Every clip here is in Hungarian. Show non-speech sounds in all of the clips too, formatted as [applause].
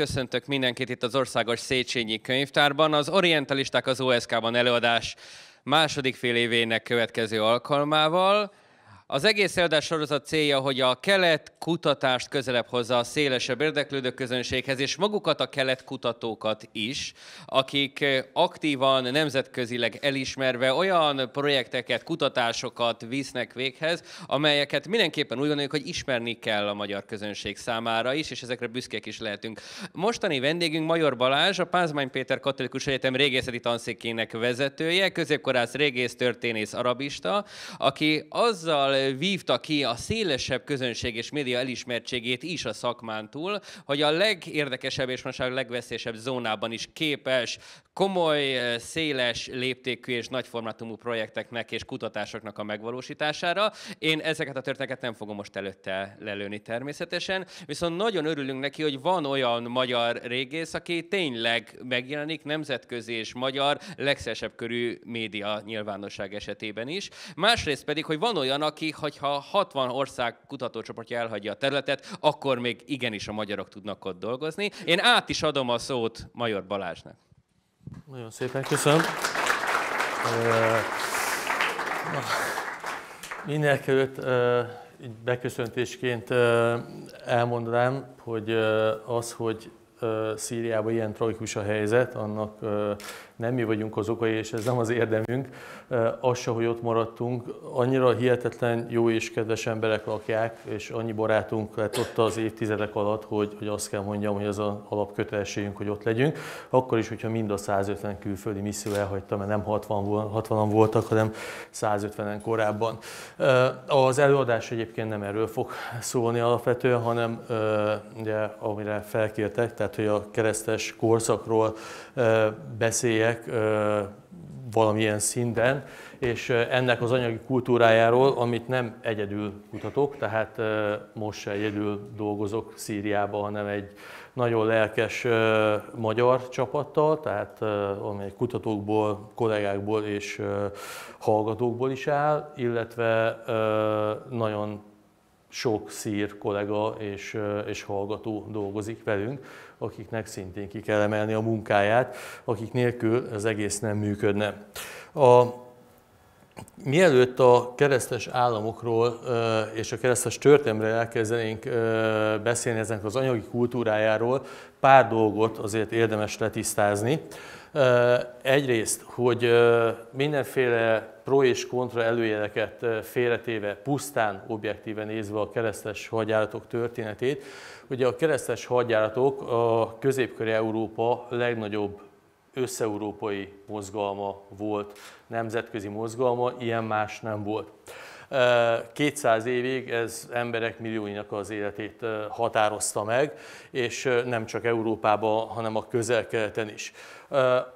köszöntök mindenkit itt az Országos Széchenyi Könyvtárban. Az Orientalisták az OSK-ban előadás második fél évének következő alkalmával. Az egész előadás sorozat célja, hogy a kelet kutatást közelebb hozza a szélesebb érdeklődő közönséghez, és magukat a kelet kutatókat is, akik aktívan, nemzetközileg elismerve olyan projekteket, kutatásokat visznek véghez, amelyeket mindenképpen úgy gondoljuk, hogy ismerni kell a magyar közönség számára is, és ezekre büszkék is lehetünk. Mostani vendégünk Major Balázs, a Pázmány Péter Katolikus Egyetem régészeti tanszékének vezetője, középkorász régész történész arabista, aki azzal vívta ki a szélesebb közönség és média elismertségét is a szakmán túl, hogy a legérdekesebb és most a legveszélyesebb zónában is képes komoly, széles léptékű és nagyformátumú projekteknek és kutatásoknak a megvalósítására. Én ezeket a történeteket nem fogom most előtte lelőni természetesen, viszont nagyon örülünk neki, hogy van olyan magyar régész, aki tényleg megjelenik nemzetközi és magyar legszélesebb körű média nyilvánosság esetében is. Másrészt pedig, hogy van olyan, aki, hogyha 60 ország kutatócsoportja elhagyja a területet, akkor még igenis a magyarok tudnak ott dolgozni. Én át is adom a szót Major Balázsnak. Nagyon szépen köszönöm. Mindenek beköszöntésként elmondanám, hogy az, hogy Szíriában ilyen tragikus a helyzet, annak nem mi vagyunk az okai, és ez nem az érdemünk, az se, hogy ott maradtunk. Annyira hihetetlen jó és kedves emberek lakják, és annyi barátunk lett ott az évtizedek alatt, hogy, hogy azt kell mondjam, hogy az a alapkötelességünk, hogy ott legyünk. Akkor is, hogyha mind a 150 külföldi misszió elhagyta, mert nem 60, 60-an voltak, hanem 150-en korábban. Az előadás egyébként nem erről fog szólni alapvetően, hanem ugye, amire felkértek, tehát hogy a keresztes korszakról beszéljek, beszélek valamilyen szinten, és ennek az anyagi kultúrájáról, amit nem egyedül kutatok, tehát most se egyedül dolgozok Szíriában, hanem egy nagyon lelkes magyar csapattal, tehát amely kutatókból, kollégákból és hallgatókból is áll, illetve nagyon sok szír kollega és, és hallgató dolgozik velünk, akiknek szintén ki kell emelni a munkáját, akik nélkül az egész nem működne. A, Mielőtt a keresztes államokról és a keresztes történelemről elkezdenénk beszélni ezek az anyagi kultúrájáról, pár dolgot azért érdemes letisztázni. Egyrészt, hogy mindenféle pro és kontra előjeleket félretéve, pusztán objektíven nézve a keresztes hadjáratok történetét, ugye a keresztes hadjáratok a középkori Európa legnagyobb összeurópai mozgalma volt, nemzetközi mozgalma, ilyen más nem volt. 200 évig ez emberek millióinak az életét határozta meg, és nem csak Európában, hanem a közel-keleten is.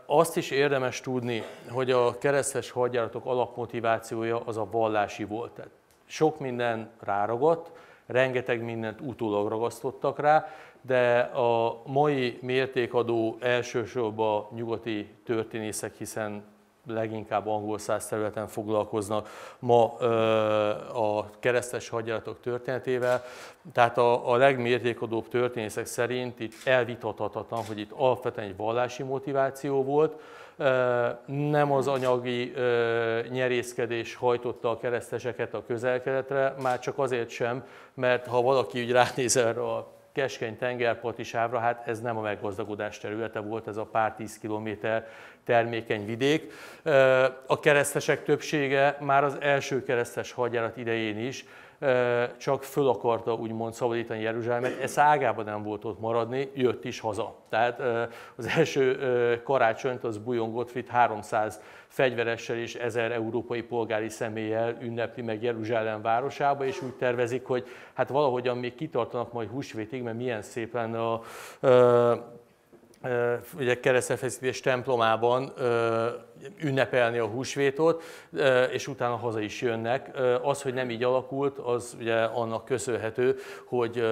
Azt is érdemes tudni, hogy a keresztes hadjáratok alapmotivációja az a vallási volt. Tehát sok minden ráragadt, rengeteg mindent utólag ragasztottak rá, de a mai mértékadó elsősorban nyugati történészek, hiszen leginkább angol száz területen foglalkoznak ma a keresztes hadjáratok történetével. Tehát a, a legmértékadóbb történészek szerint itt elvitathatatlan, hogy itt alapvetően egy vallási motiváció volt, nem az anyagi nyerészkedés hajtotta a kereszteseket a közelkeletre, már csak azért sem, mert ha valaki úgy ránéz erre a keskeny tengerparti sávra, hát ez nem a meggazdagodás területe volt, ez a pár tíz kilométer termékeny vidék. A keresztesek többsége már az első keresztes hadjárat idején is csak föl akarta úgymond szabadítani Jeruzsálemet, ez ágában nem volt ott maradni, jött is haza. Tehát az első karácsonyt az Bujon Gottfried 300 fegyveressel és 1000 európai polgári személlyel ünnepli meg Jeruzsálem városába, és úgy tervezik, hogy hát valahogyan még kitartanak majd húsvétig, mert milyen szép lenne a ugye keresztefeszítés templomában ünnepelni a húsvétot, és utána haza is jönnek. Az, hogy nem így alakult, az ugye annak köszönhető, hogy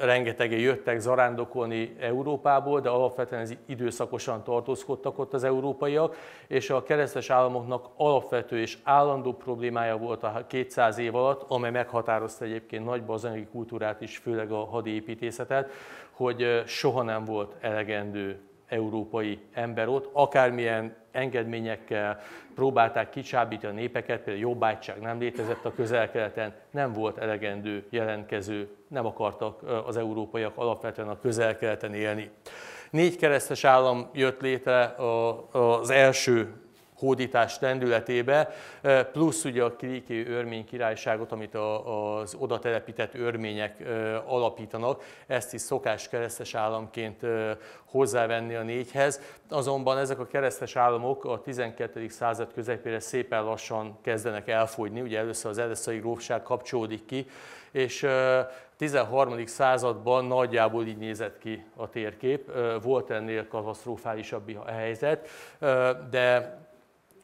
rengetegen jöttek zarándokolni Európából, de alapvetően ez időszakosan tartózkodtak ott az európaiak, és a keresztes államoknak alapvető és állandó problémája volt a 200 év alatt, amely meghatározta egyébként nagy bazanyagi kultúrát is, főleg a hadépítészetet, hogy soha nem volt elegendő európai ember ott, akármilyen engedményekkel próbálták kicsábítani a népeket, például jobbágyság nem létezett a közel-keleten, nem volt elegendő jelentkező, nem akartak az európaiak alapvetően a közel-keleten élni. Négy keresztes állam jött létre az első hódítás lendületébe, plusz ugye a Kriki örmény királyságot, amit az oda telepített örmények alapítanak, ezt is szokás keresztes államként hozzávenni a négyhez. Azonban ezek a keresztes államok a 12. század közepére szépen lassan kezdenek elfogyni, ugye először az Edeszai grófság kapcsolódik ki, és 13. században nagyjából így nézett ki a térkép, volt ennél katasztrofálisabb a helyzet, de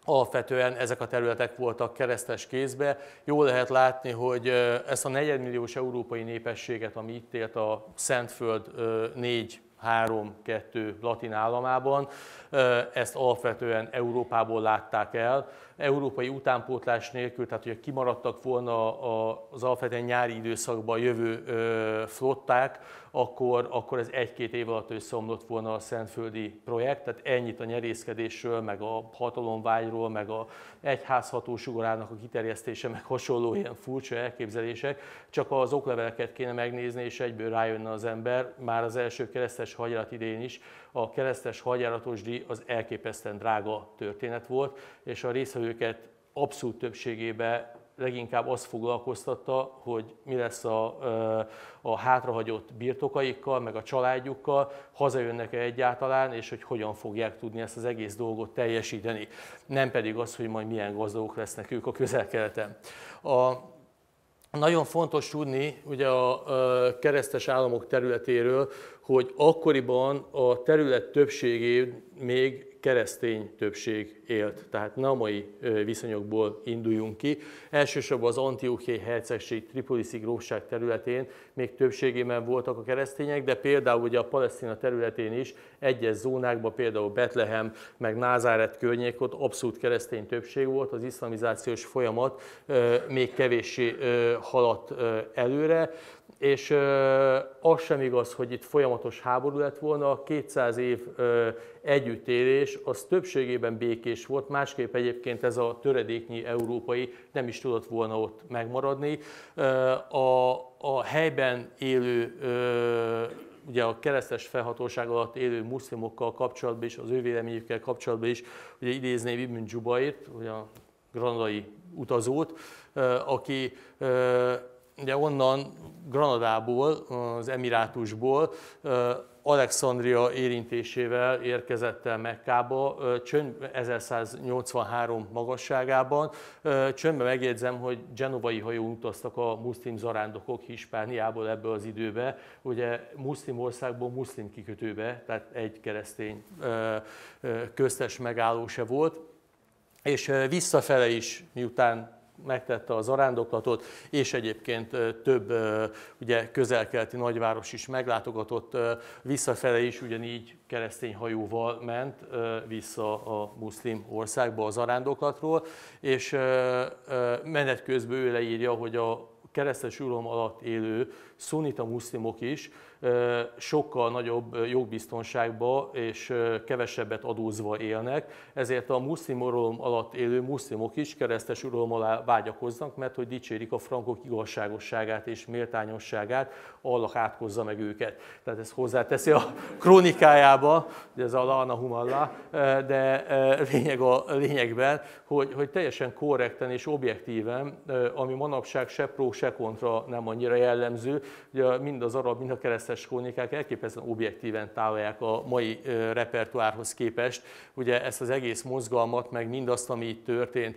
alapvetően ezek a területek voltak keresztes kézbe. Jól lehet látni, hogy ezt a negyedmilliós európai népességet, ami itt élt a Szentföld négy 3-2 latin államában, ezt alapvetően Európából látták el. Európai utánpótlás nélkül, tehát hogy kimaradtak volna az alapvetően nyári időszakban jövő flották, akkor, akkor ez egy-két év alatt összeomlott volna a Szentföldi projekt, tehát ennyit a nyerészkedésről, meg a hatalomvágyról, meg a egyházhatósugarának a kiterjesztése, meg hasonló ilyen furcsa elképzelések, csak az okleveleket kéne megnézni, és egyből rájönne az ember, már az első keresztes hagyarat idején is, a keresztes hagyjáratos díj az elképesztően drága történet volt, és a részvevőket abszolút többségében leginkább azt foglalkoztatta, hogy mi lesz a, a hátrahagyott birtokaikkal, meg a családjukkal, hazajönnek-e egyáltalán, és hogy hogyan fogják tudni ezt az egész dolgot teljesíteni. Nem pedig az, hogy majd milyen gazdagok lesznek ők a közel-keleten. A, nagyon fontos tudni ugye a keresztes államok területéről, hogy akkoriban a terület többségé még keresztény többség élt, tehát namai viszonyokból induljunk ki. Elsősorban az Antiochiai hercegség Tripoliszi grófság területén még többségében voltak a keresztények, de például ugye a Palesztina területén is egyes zónákban, például Betlehem, meg Názáret környék, ott abszolút keresztény többség volt, az iszlamizációs folyamat még kevéssé haladt előre, és az sem igaz, hogy itt folyamatos háború lett volna, 200 év együttélés az többségében békés volt, másképp egyébként ez a töredéknyi európai nem is tudott volna ott megmaradni. A, a helyben élő ugye a keresztes felhatóság alatt élő muszlimokkal kapcsolatban is, az ő véleményükkel kapcsolatban is, ugye idézném Ibn Jubait, ugye a granadai utazót, aki ugye onnan Granadából, az Emirátusból Alexandria érintésével érkezett el Mekkába, 1183 magasságában. Csöndben megjegyzem, hogy genovai hajó utaztak a muszlim zarándokok Hispániából ebbe az időbe, ugye muszlim országból muszlim kikötőbe, tehát egy keresztény köztes megálló se volt, és visszafele is, miután megtette az arándoklatot, és egyébként több ugye, közelkelti nagyváros is meglátogatott, visszafele is ugyanígy keresztény hajóval ment vissza a muszlim országba az arándoklatról, és menet közben ő leírja, hogy a keresztes uralom alatt élő szunita muszlimok is sokkal nagyobb jogbiztonságba és kevesebbet adózva élnek, ezért a muszlim uralom alatt élő muszlimok is keresztes uralom alá vágyakoznak, mert hogy dicsérik a frankok igazságosságát és méltányosságát, Allah átkozza meg őket. Tehát ez hozzáteszi a krónikájába, ez a Lana Humalla, de lényeg a lényegben, hogy, hogy teljesen korrekten és objektíven, ami manapság se pró, se kontra nem annyira jellemző. Ugye mind az arab, mind a keresztes krónikák elképesztően objektíven tálalják a mai repertoárhoz képest ugye ezt az egész mozgalmat, meg mindazt, ami itt történt.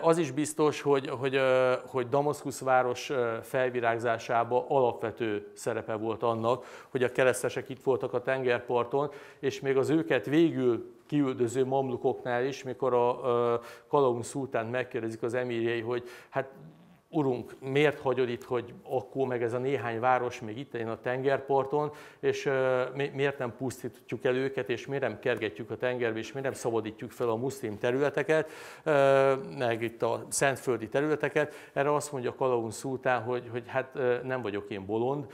Az is biztos, hogy, hogy, hogy Damaszkusz város felvirágzásában alapvető szerepe volt annak, hogy a keresztesek itt voltak a tengerparton, és még az őket végül kiüldöző mamlukoknál is, mikor a Kalaun szultánt megkérdezik az emírjei, hogy hát Urunk, miért hagyod itt, hogy akkor meg ez a néhány város még itt a tengerparton, és miért nem pusztítjuk el őket, és miért nem kergetjük a tengerbe, és miért nem szabadítjuk fel a muszlim területeket, meg itt a szentföldi területeket. Erre azt mondja Kalaun szultán, hogy, hogy hát nem vagyok én bolond.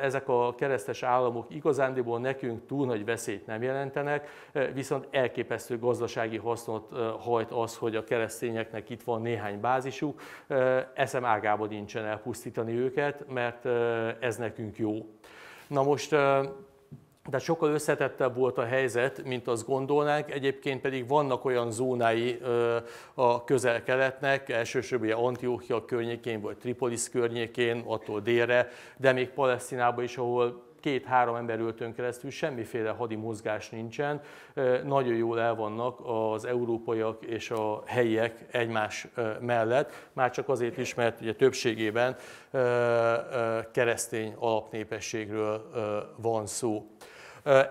Ezek a keresztes államok igazándiból nekünk túl nagy veszélyt nem jelentenek, viszont elképesztő gazdasági hasznot hajt az, hogy a keresztényeknek itt van néhány bázisuk, eszem ágában nincsen elpusztítani őket, mert ez nekünk jó. Na most de sokkal összetettebb volt a helyzet, mint azt gondolnánk, egyébként pedig vannak olyan zónái a közel-keletnek, elsősorban Antiochia környékén, vagy Tripolis környékén, attól délre, de még Palesztinában is, ahol két-három ember öltön keresztül semmiféle hadi mozgás nincsen, nagyon jól el vannak az európaiak és a helyiek egymás mellett, már csak azért is, mert ugye többségében keresztény alapnépességről van szó.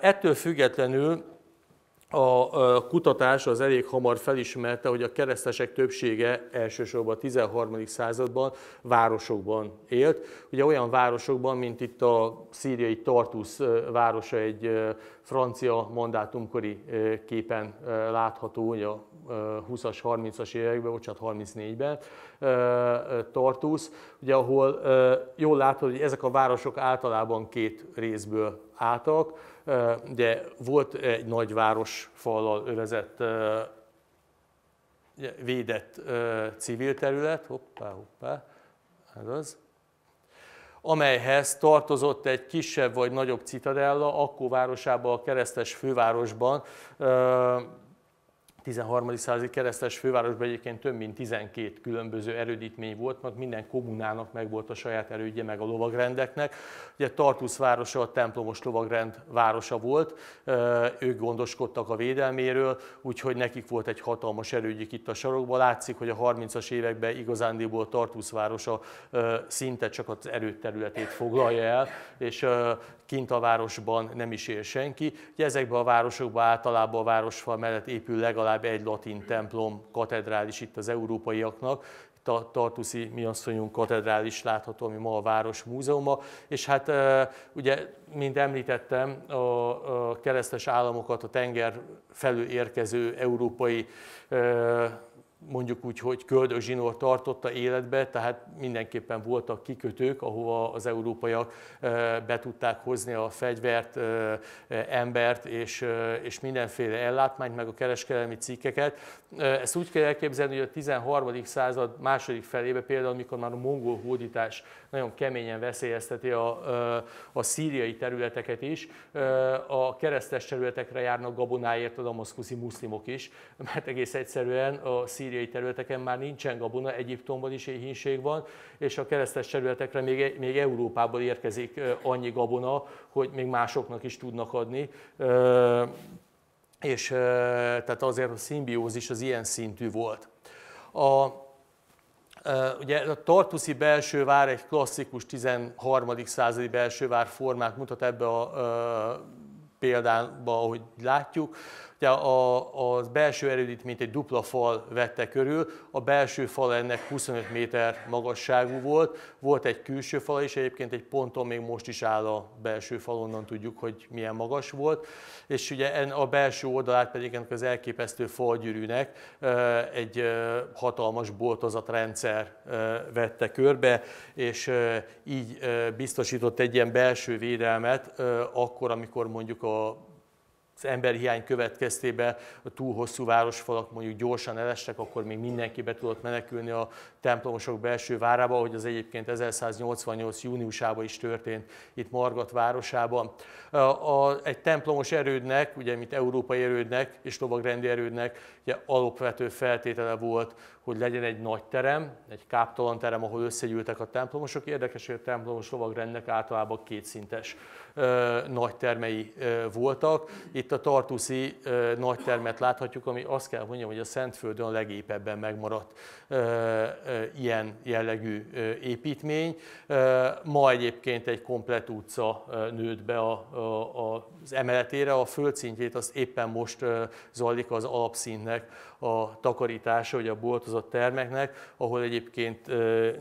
Ettől függetlenül a kutatás az elég hamar felismerte, hogy a keresztesek többsége elsősorban a 13. században városokban élt. Ugye olyan városokban, mint itt a szíriai Tartus városa egy francia mandátumkori képen látható, ugye a 20-as, 30-as években, bocsánat, 34-ben Tartus, ugye ahol jól látható, hogy ezek a városok általában két részből álltak, Ugye volt egy nagy városfallal övezett védett civil terület, hoppá, hoppá, ez az, amelyhez tartozott egy kisebb vagy nagyobb citadella, akkor városában, a keresztes fővárosban 13. századi keresztes fővárosban egyébként több mint 12 különböző erődítmény volt, meg minden kommunának meg volt a saját erődje, meg a lovagrendeknek. Ugye Tartus városa a templomos lovagrend városa volt, ők gondoskodtak a védelméről, úgyhogy nekik volt egy hatalmas erődjük itt a sarokban. Látszik, hogy a 30-as években igazándiból Tartus városa szinte csak az erőterületét foglalja el, és kint a városban nem is él senki. Ugye ezekben a városokban általában a városfal mellett épül legalább egy latin templom, katedrális itt az európaiaknak, a Tartuszi miasszonyunk katedrális látható, ami ma a Város Múzeuma, és hát ugye, mint említettem, a keresztes államokat a tenger felül érkező európai mondjuk úgy, hogy köldögzsinór tartotta életbe, tehát mindenképpen voltak kikötők, ahova az európaiak be tudták hozni a fegyvert, embert és, és mindenféle ellátmányt, meg a kereskedelmi cikkeket. Ezt úgy kell elképzelni, hogy a 13. század második felébe például, amikor már a mongol hódítás nagyon keményen veszélyezteti a, a szíriai területeket is, a keresztes területekre járnak gabonáért a damaszkuszi muszlimok is, mert egész egyszerűen a szíriai területeken már nincsen gabona, Egyiptomban is éhínség van, és a keresztes területekre még, még Európából érkezik annyi gabona, hogy még másoknak is tudnak adni és tehát azért a szimbiózis az ilyen szintű volt. A, ugye a Tartuszi belső vár egy klasszikus 13. századi belső vár formát mutat ebbe a, a példánba, ahogy látjuk. Ugye a, a belső erődítményt egy dupla fal vette körül, a belső fal ennek 25 méter magasságú volt, volt egy külső fal is, egyébként egy ponton még most is áll a belső fal, onnan tudjuk, hogy milyen magas volt, és ugye a belső oldalát pedig ennek az elképesztő falgyűrűnek egy hatalmas boltozatrendszer vette körbe, és így biztosított egy ilyen belső védelmet akkor, amikor mondjuk a az emberhiány következtében a túl hosszú városfalak mondjuk gyorsan elestek, akkor még mindenki be tudott menekülni a templomosok belső várába, hogy az egyébként 1188. júniusában is történt itt Margat városában. A, egy templomos erődnek, ugye mint európai erődnek és lovagrendi erődnek, ugye alapvető feltétele volt, hogy legyen egy nagy terem, egy káptalan terem, ahol összegyűltek a templomosok. Érdekes, hogy a templomos lovagrendnek általában kétszintes nagy termei voltak. Itt a Tartuszi nagy termet láthatjuk, ami azt kell mondjam, hogy a Szentföldön a legépebben megmaradt ilyen jellegű építmény. Ma egyébként egy komplet utca nőtt be a, az emeletére, a földszintjét azt éppen most zajlik az alapszínnek a takarítása, hogy a boltozott termeknek, ahol egyébként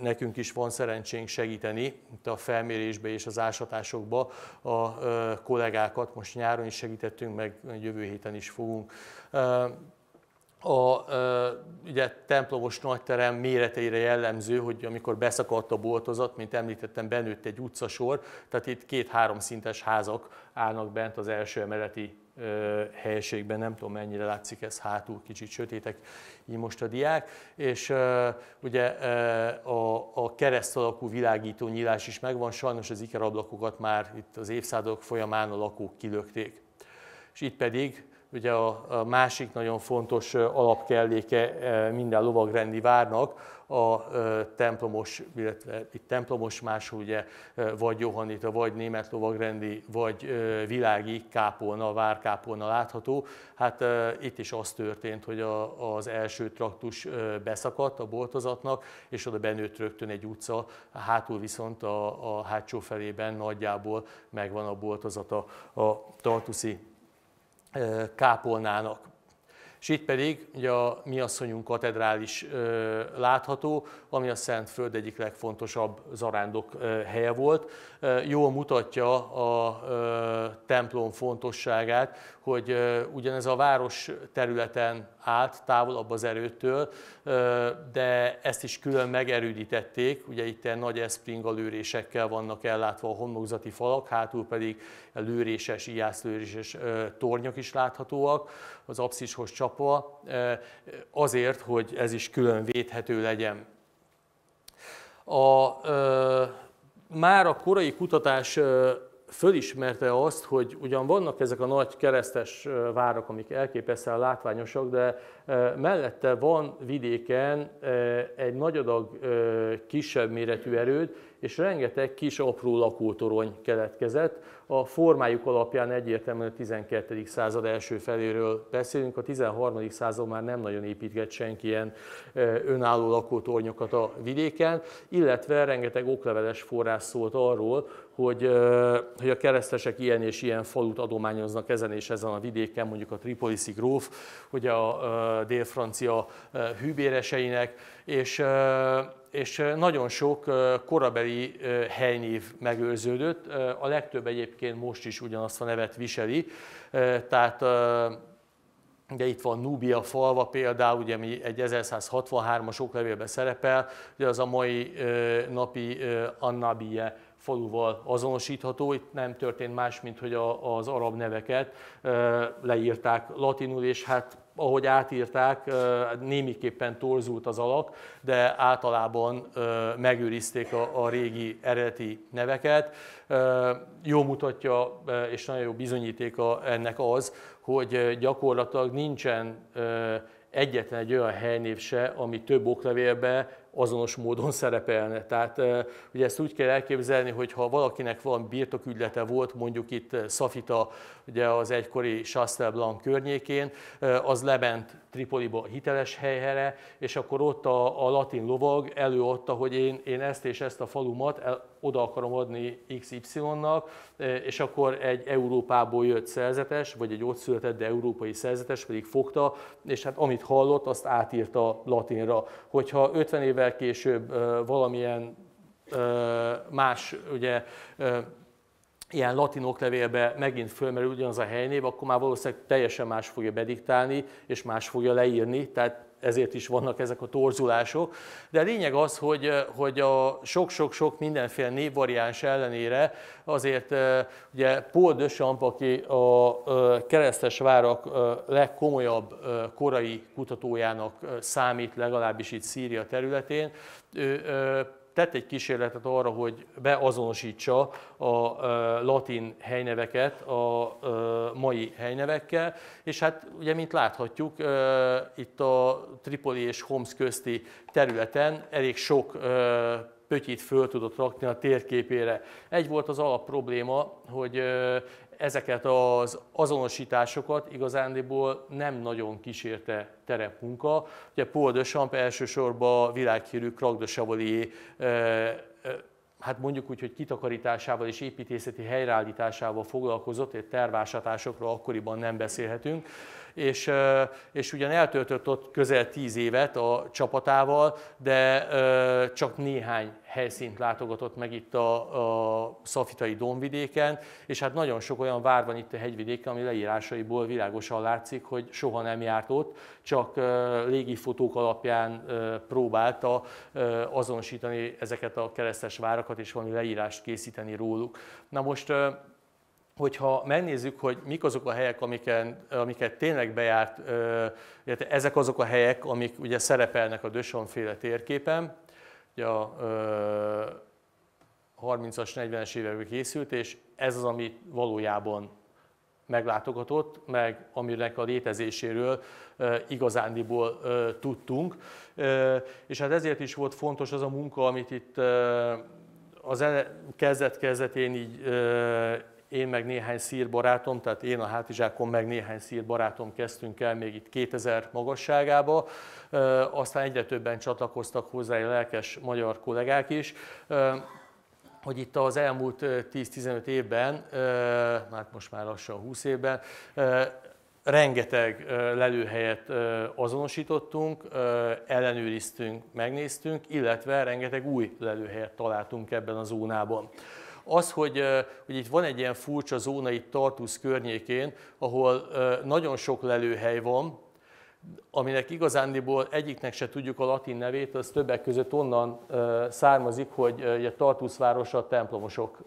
nekünk is van szerencsénk segíteni itt a felmérésbe és az ásatásokba a kollégákat. Most nyáron is segítettünk, meg jövő héten is fogunk a ugye, templomos nagyterem méreteire jellemző, hogy amikor beszakadt a boltozat, mint említettem, benőtt egy utcasor, tehát itt két-három szintes házak állnak bent az első emeleti helyiségben, nem tudom mennyire látszik ez hátul, kicsit sötétek így most a diák, és ugye a, a kereszt alakú világító nyílás is megvan, sajnos az ikerablakokat már itt az évszázadok folyamán a lakók kilökték. És itt pedig ugye a, másik nagyon fontos alapkelléke minden lovagrendi várnak, a templomos, illetve itt templomos máshol ugye vagy Johannita, vagy német lovagrendi, vagy világi kápolna, várkápolna látható. Hát itt is az történt, hogy a, az első traktus beszakadt a boltozatnak, és oda benőtt rögtön egy utca, hátul viszont a, a hátsó felében nagyjából megvan a boltozata a tartuszi kápolnának. És itt pedig ugye a mi asszonyunk katedrális látható, ami a Szent Föld egyik legfontosabb zarándok helye volt. Jól mutatja a templom fontosságát, hogy ugyanez a város területen állt, távolabb az erőtől, de ezt is külön megerődítették, ugye itt nagy eszpringa lőrésekkel vannak ellátva a homlokzati falak, hátul pedig lőréses, ijászlőréses tornyok is láthatóak az abszishoz csapva, azért, hogy ez is külön védhető legyen. A, már a korai kutatás fölismerte azt, hogy ugyan vannak ezek a nagy keresztes várak, amik elképesztően látványosak, de mellette van vidéken egy nagy adag kisebb méretű erőd, és rengeteg kis apró lakótorony keletkezett. A formájuk alapján egyértelműen a 12. század első feléről beszélünk, a 13. század már nem nagyon építget senki ilyen önálló lakótornyokat a vidéken, illetve rengeteg okleveles forrás szólt arról, hogy, hogy a keresztesek ilyen és ilyen falut adományoznak ezen és ezen a vidéken, mondjuk a Tripoliszi gróf, hogy a dél-francia hűbéreseinek, és és nagyon sok korabeli helynév megőrződött, a legtöbb egyébként most is ugyanazt a nevet viseli, tehát Ugye itt van Nubia falva például, ugye mi egy 1163-as oklevélben szerepel, ugye az a mai napi Annabie faluval azonosítható. Itt nem történt más, mint hogy az arab neveket leírták latinul, és hát ahogy átírták, némiképpen torzult az alak, de általában megőrizték a, régi eredeti neveket. Jó mutatja, és nagyon jó bizonyítéka ennek az, hogy gyakorlatilag nincsen egyetlen egy olyan helynév se, ami több oklevélbe azonos módon [laughs] szerepelne. Tehát ugye ezt úgy kell elképzelni, hogy ha valakinek van birtokügylete volt, mondjuk itt Szafita, ugye az egykori Chastelblanc környékén, az lement Tripoliba hiteles helyhere, és akkor ott a, a latin lovag előadta, hogy én, én ezt és ezt a falumat el, oda akarom adni XY-nak, és akkor egy Európából jött szerzetes, vagy egy ott született, de európai szerzetes pedig fogta, és hát amit hallott, azt átírta latinra. Hogyha 50 évvel később valamilyen más, ugye, ilyen latin oklevélbe megint fölmerül ugyanaz a helynév, akkor már valószínűleg teljesen más fogja bediktálni, és más fogja leírni. Tehát ezért is vannak ezek a torzulások. De a lényeg az, hogy, hogy a sok-sok-sok mindenféle névvariáns ellenére azért ugye Paul de Champ, aki a keresztes várak legkomolyabb korai kutatójának számít, legalábbis itt Szíria területén, ő tett egy kísérletet arra, hogy beazonosítsa a latin helyneveket a mai helynevekkel, és hát ugye, mint láthatjuk, itt a Tripoli és Homs közti területen elég sok pötyit föl tudott rakni a térképére. Egy volt az alap probléma, hogy ezeket az azonosításokat igazándiból nem nagyon kísérte terepmunka. Ugye Paul de Champ elsősorban világhírű Crac de Chavalier hát mondjuk úgy, hogy kitakarításával és építészeti helyreállításával foglalkozott, egy tervásatásokról akkoriban nem beszélhetünk, és, és ugyan eltöltött ott közel tíz évet a csapatával, de csak néhány helyszínt látogatott meg itt a, a szafitai domvidéken, és hát nagyon sok olyan vár van itt a hegyvidéken, ami leírásaiból világosan látszik, hogy soha nem járt ott, csak légifotók alapján próbálta azonosítani ezeket a keresztes várakat, és valami leírást készíteni róluk. Na most hogyha megnézzük, hogy mik azok a helyek, amiket, amiket tényleg bejárt, ezek azok a helyek, amik ugye szerepelnek a Dösonféle térképen, ugye a 30-as, 40-es években készült, és ez az, ami valójában meglátogatott, meg aminek a létezéséről igazándiból tudtunk. És hát ezért is volt fontos az a munka, amit itt az kezdet-kezdetén így én meg néhány szír barátom, tehát én a hátizsákon meg néhány szír barátom kezdtünk el még itt 2000 magasságába, aztán egyre többen csatlakoztak hozzá a lelkes magyar kollégák is, hogy itt az elmúlt 10-15 évben, hát most már lassan 20 évben, rengeteg lelőhelyet azonosítottunk, ellenőriztünk, megnéztünk, illetve rengeteg új lelőhelyet találtunk ebben a zónában. Az, hogy, hogy itt van egy ilyen furcsa zóna itt Tartus környékén, ahol nagyon sok lelőhely van, aminek igazándiból egyiknek se tudjuk a latin nevét, az többek között onnan származik, hogy a Tartus városa a templomosok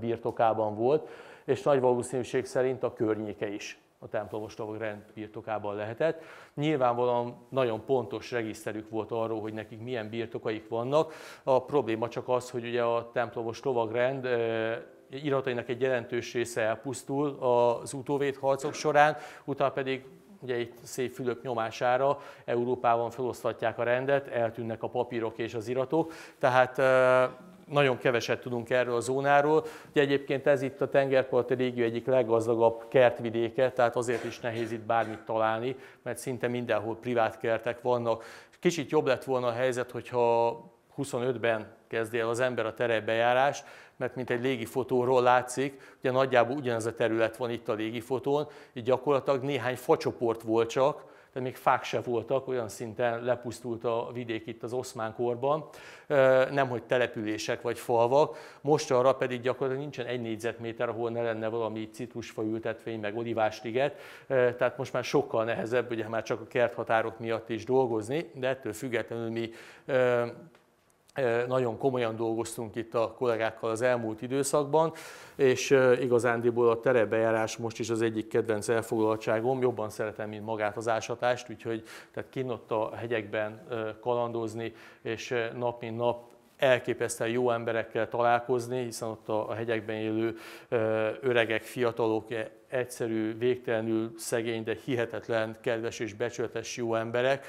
birtokában volt, és nagy valószínűség szerint a környéke is a templomos rend birtokában lehetett. Nyilvánvalóan nagyon pontos regiszterük volt arról, hogy nekik milyen birtokaik vannak. A probléma csak az, hogy ugye a templomos lovagrend iratainak egy jelentős része elpusztul az utóvét harcok során, utána pedig ugye itt szép fülök nyomására Európában felosztatják a rendet, eltűnnek a papírok és az iratok, tehát nagyon keveset tudunk erről a zónáról. Ugye egyébként ez itt a tengerparti régió egyik leggazdagabb kertvidéke, tehát azért is nehéz itt bármit találni, mert szinte mindenhol privát kertek vannak. Kicsit jobb lett volna a helyzet, hogyha 25-ben kezdi az ember a terepbejárást, mert mint egy légifotóról látszik, ugye nagyjából ugyanez a terület van itt a légifotón, így gyakorlatilag néhány facsoport volt csak, de még fák se voltak, olyan szinten lepusztult a vidék itt az oszmán korban, nemhogy települések vagy falvak, most arra pedig gyakorlatilag nincsen egy négyzetméter, ahol ne lenne valami citrusfa ültetvény, meg olivásliget, tehát most már sokkal nehezebb, ugye már csak a kerthatárok miatt is dolgozni, de ettől függetlenül mi nagyon komolyan dolgoztunk itt a kollégákkal az elmúlt időszakban, és igazándiból a terepbejárás most is az egyik kedvenc elfoglaltságom, jobban szeretem, mint magát az ásatást, úgyhogy tehát kinott a hegyekben kalandozni, és nap mint nap elképesztően jó emberekkel találkozni, hiszen ott a hegyekben élő öregek, fiatalok, egyszerű, végtelenül szegény, de hihetetlen kedves és becsületes jó emberek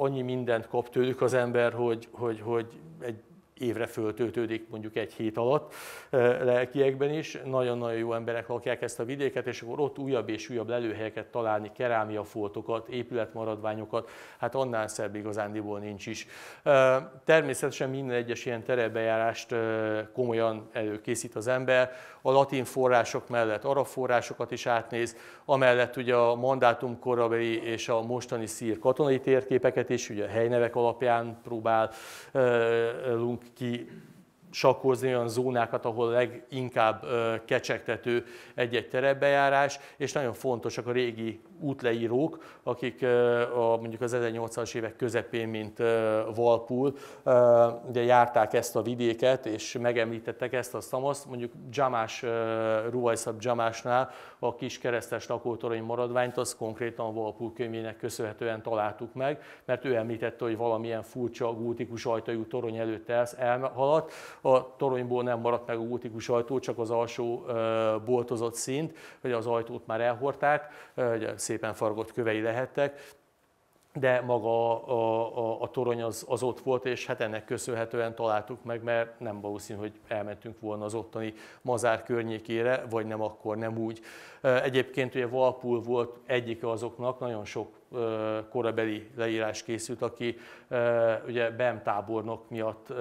annyi mindent kap tőlük az ember, hogy, hogy, hogy egy évre föltöltődik mondjuk egy hét alatt lelkiekben is. Nagyon-nagyon jó emberek lakják ezt a vidéket, és akkor ott újabb és újabb lelőhelyeket találni, kerámiafoltokat, épületmaradványokat, hát annál szebb igazándiból nincs is. Természetesen minden egyes ilyen terepbejárást komolyan előkészít az ember, a latin források mellett arab forrásokat is átnéz, amellett ugye a mandátum korabeli és a mostani szír katonai térképeket is, ugye a helynevek alapján próbálunk ki sakkozni olyan zónákat, ahol leginkább kecsegtető egy-egy terepbejárás, és nagyon fontosak a régi útleírók, akik a, mondjuk az 1800-as évek közepén, mint Valpul, ugye járták ezt a vidéket, és megemlítettek ezt a szamaszt, mondjuk Jamás, Ruajszab Jamásnál a kis keresztes lakótorony maradványt, az konkrétan Valpul könyvének köszönhetően találtuk meg, mert ő említette, hogy valamilyen furcsa gótikus ajtajú torony előtt elhaladt, a toronyból nem maradt meg a gótikus ajtó, csak az alsó boltozott szint, hogy az ajtót már elhordták, szépen fargott kövei lehettek, de maga a, a, a torony az, az ott volt, és hát ennek köszönhetően találtuk meg, mert nem valószínű, hogy elmentünk volna az ottani Mazár környékére, vagy nem akkor, nem úgy. Egyébként ugye Valpul volt egyike azoknak, nagyon sok korabeli leírás készült, aki ugye BEM tábornok miatt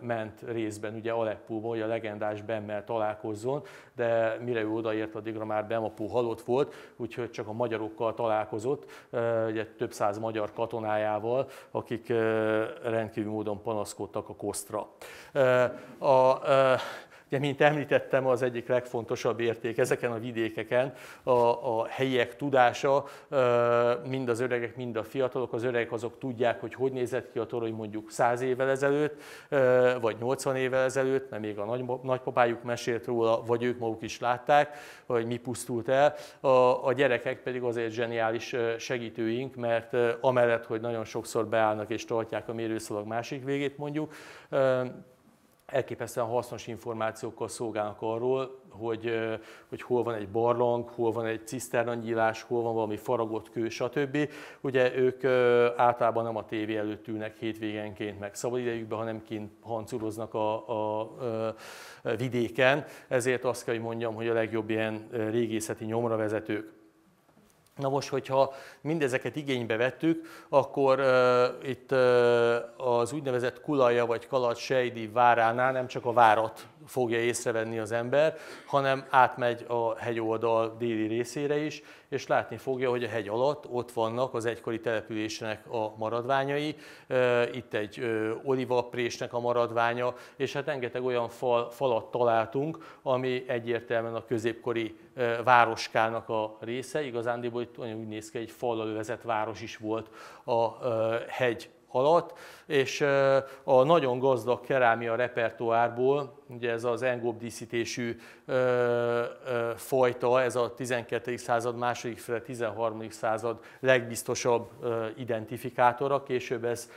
ment részben ugye Aleppóba, hogy a legendás Bemmel találkozzon, de mire ő odaért, addigra már Bemapó halott volt, úgyhogy csak a magyarokkal találkozott, ugye több száz magyar katonájával, akik rendkívül módon panaszkodtak a kosztra. A, Ugye, mint említettem, az egyik legfontosabb érték ezeken a vidékeken a, a helyiek tudása, mind az öregek, mind a fiatalok. Az öregek azok tudják, hogy hogy nézett ki a torony mondjuk 100 évvel ezelőtt, vagy 80 évvel ezelőtt, mert még a nagypapájuk mesélt róla, vagy ők maguk is látták, hogy mi pusztult el. A, a gyerekek pedig azért zseniális segítőink, mert amellett, hogy nagyon sokszor beállnak és tartják a mérőszalag másik végét mondjuk, elképesztően hasznos információkkal szolgálnak arról, hogy, hogy hol van egy barlang, hol van egy ciszternanyílás, hol van valami faragott kő, stb. Ugye ők általában nem a tévé előtt ülnek hétvégenként, meg szabadidejükben, hanem kint hancuroznak a, a, a vidéken, ezért azt kell, hogy mondjam, hogy a legjobb ilyen régészeti nyomravezetők. Na most, hogyha mindezeket igénybe vettük, akkor uh, itt uh, az úgynevezett kulaja vagy kalat sejdi váránál nem csak a várat fogja észrevenni az ember, hanem átmegy a hegyoldal déli részére is, és látni fogja, hogy a hegy alatt ott vannak az egykori településnek a maradványai, itt egy olivaprésnek a maradványa, és hát rengeteg olyan fal, falat találtunk, ami egyértelműen a középkori városkának a része. Igazándiból itt úgy néz ki, egy fallal övezett város is volt a hegy alatt, és a nagyon gazdag kerámia repertoárból, ugye ez az engop díszítésű fajta, ez a 12. század második fele, 13. század legbiztosabb identifikátora, később ez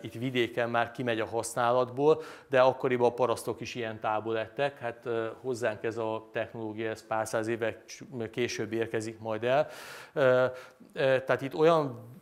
itt vidéken már kimegy a használatból, de akkoriban a parasztok is ilyen tából lettek, hát hozzánk ez a technológia, ez pár száz évek később érkezik majd el. Tehát itt olyan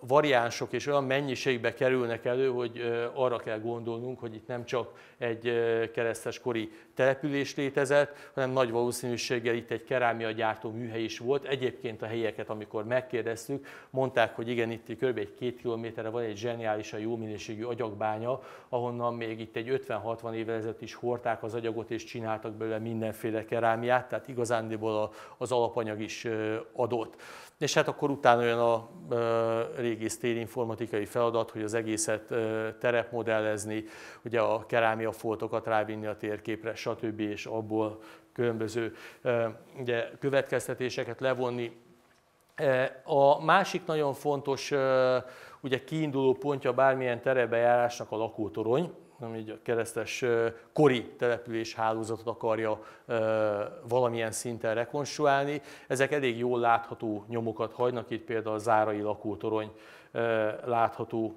variánsok és olyan mennyiségbe kerülnek elő, hogy arra kell gondolnunk, hogy itt nem csak egy keresztes kori település létezett, hanem nagy valószínűséggel itt egy kerámia gyártó műhely is volt. Egyébként a helyeket, amikor megkérdeztük, mondták, hogy igen, itt kb. egy két kilométerre van egy zseniálisan jó minőségű agyagbánya, ahonnan még itt egy 50-60 évvel ezelőtt is hordták az agyagot és csináltak belőle mindenféle kerámiát, tehát igazándiból az alapanyag is adott. És hát akkor utána jön a régész informatikai feladat, hogy az egészet terepmodellezni, ugye a kerámia foltokat rávinni a térképre, stb. és abból különböző ugye, következtetéseket levonni. A másik nagyon fontos ugye kiinduló pontja bármilyen terepbejárásnak a lakótorony, így a keresztes kori település hálózatot akarja valamilyen szinten rekonstruálni. Ezek elég jól látható nyomokat hagynak, itt például a zárai lakótorony látható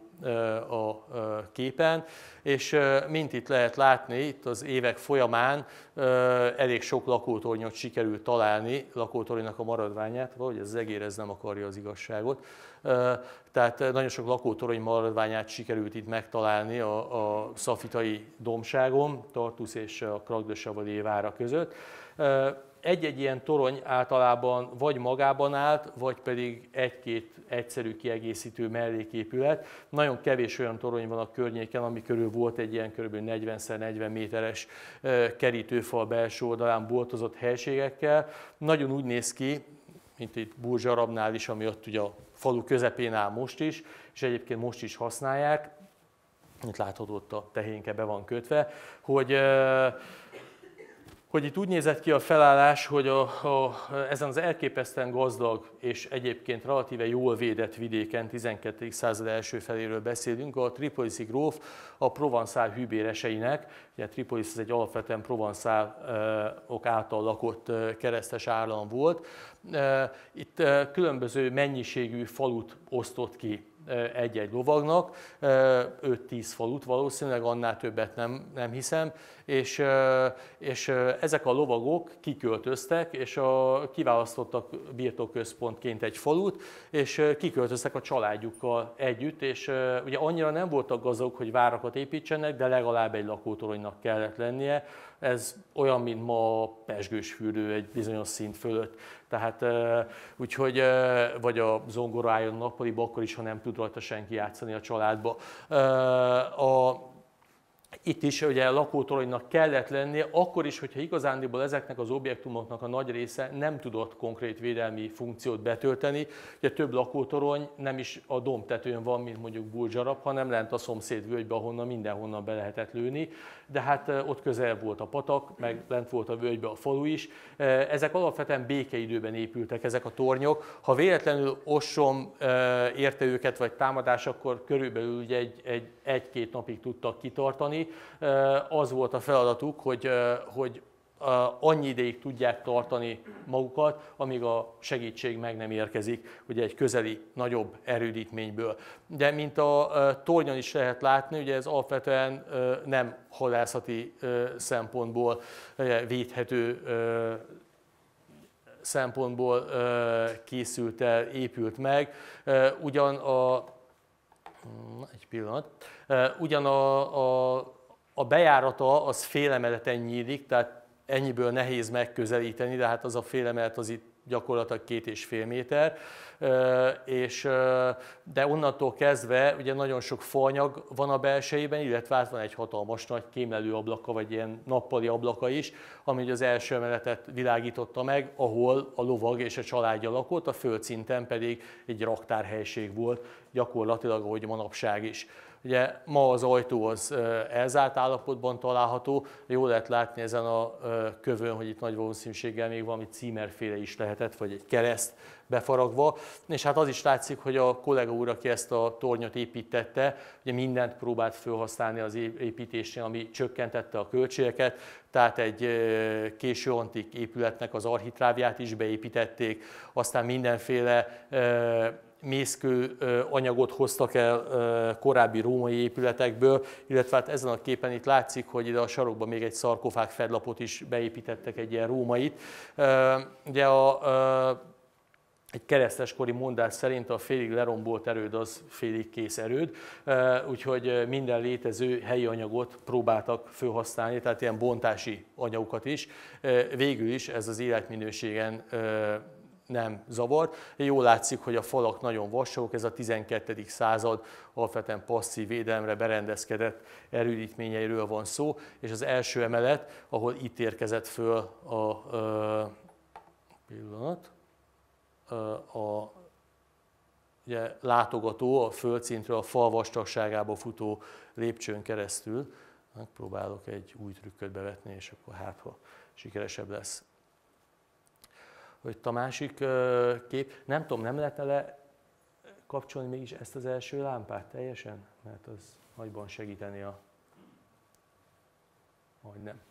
a képen, és mint itt lehet látni, itt az évek folyamán elég sok lakótornyot sikerült találni, lakótornynak a maradványát, valahogy ez az egér ez nem akarja az igazságot, tehát nagyon sok lakótorony maradványát sikerült itt megtalálni a, a szafitai domságon, Tartus és a Kragdösavali vára között egy-egy ilyen torony általában vagy magában állt, vagy pedig egy-két egyszerű kiegészítő melléképület. Nagyon kevés olyan torony van a környéken, ami körül volt egy ilyen kb. 40x40 méteres kerítőfal belső oldalán boltozott helységekkel. Nagyon úgy néz ki, mint itt Burzsarabnál is, ami ott ugye a falu közepén áll most is, és egyébként most is használják, itt látható ott a tehénke be van kötve, hogy hogy itt úgy nézett ki a felállás, hogy a, a, ezen az elképesztően gazdag és egyébként relatíve jól védett vidéken, 12. század első feléről beszélünk, a Tripoliszi gróf a provanszál hűbéreseinek, ugye Tripolis ez egy alapvetően provanszálok által lakott keresztes állam volt, itt különböző mennyiségű falut osztott ki egy-egy lovagnak, 5-10 falut valószínűleg, annál többet nem, nem hiszem, és, és ezek a lovagok kiköltöztek, és a, kiválasztottak birtokközpontként egy falut, és kiköltöztek a családjukkal együtt, és ugye annyira nem voltak gazdagok, hogy várakat építsenek, de legalább egy lakótoronynak kellett lennie, ez olyan, mint ma a pesgősfürdő egy bizonyos szint fölött. Tehát úgyhogy, vagy a zongora álljon nappaliba, akkor is, ha nem tud rajta senki játszani a családba. A, itt is ugye lakótoronynak kellett lennie, akkor is, hogyha igazándiból ezeknek az objektumoknak a nagy része nem tudott konkrét védelmi funkciót betölteni. Ugye több lakótorony nem is a dombtetőn van, mint mondjuk Bulzsarab, hanem lent a szomszéd völgybe, ahonnan mindenhonnan be lehetett lőni. De hát ott közel volt a patak, meg lent volt a völgybe a falu is. Ezek alapvetően békeidőben épültek, ezek a tornyok. Ha véletlenül osom érte őket, vagy támadás, akkor körülbelül ugye egy, egy, egy-két napig tudtak kitartani. Az volt a feladatuk, hogy, hogy annyi ideig tudják tartani magukat, amíg a segítség meg nem érkezik, ugye egy közeli, nagyobb erődítményből. De mint a tornyon is lehet látni, ugye ez alapvetően nem halászati szempontból védhető szempontból készült el, épült meg. Ugyan a egy pillanat. Ugyan a, a, a bejárata az félemeleten nyílik, tehát ennyiből nehéz megközelíteni, de hát az a félemelet az itt gyakorlatilag két és fél méter, és, de onnantól kezdve ugye nagyon sok faanyag van a belsejében, illetve hát van egy hatalmas nagy kémlelő ablaka, vagy ilyen nappali ablaka is, ami az első emeletet világította meg, ahol a lovag és a családja lakott, a földszinten pedig egy raktárhelység volt, gyakorlatilag ahogy manapság is. Ugye ma az ajtó az elzárt állapotban található, jól lehet látni ezen a kövön, hogy itt nagy valószínűséggel még valami címerféle is lehetett, vagy egy kereszt befaragva, és hát az is látszik, hogy a kollega úr, aki ezt a tornyot építette, ugye mindent próbált felhasználni az építésnél, ami csökkentette a költségeket, tehát egy késő antik épületnek az architrávját is beépítették, aztán mindenféle mészkő anyagot hoztak el korábbi római épületekből, illetve hát ezen a képen itt látszik, hogy ide a sarokban még egy szarkofág fedlapot is beépítettek, egy ilyen rómait. Ugye a, egy kereszteskori mondás szerint a félig lerombolt erőd az félig kész erőd, úgyhogy minden létező helyi anyagot próbáltak felhasználni, tehát ilyen bontási anyagokat is. Végül is ez az életminőségen nem zavart. Jól látszik, hogy a falak nagyon vastagok, ez a 12. század alapvetően passzív védelemre berendezkedett erődítményeiről van szó, és az első emelet, ahol itt érkezett föl a, a pillanat, a, a ugye, látogató a földszintről a fal vastagságába futó lépcsőn keresztül. Megpróbálok egy új trükköt bevetni, és akkor hát, ha sikeresebb lesz hogy a másik kép, nem tudom, nem lehetne le kapcsolni mégis ezt az első lámpát teljesen? Mert az nagyban segíteni a... Majd nem.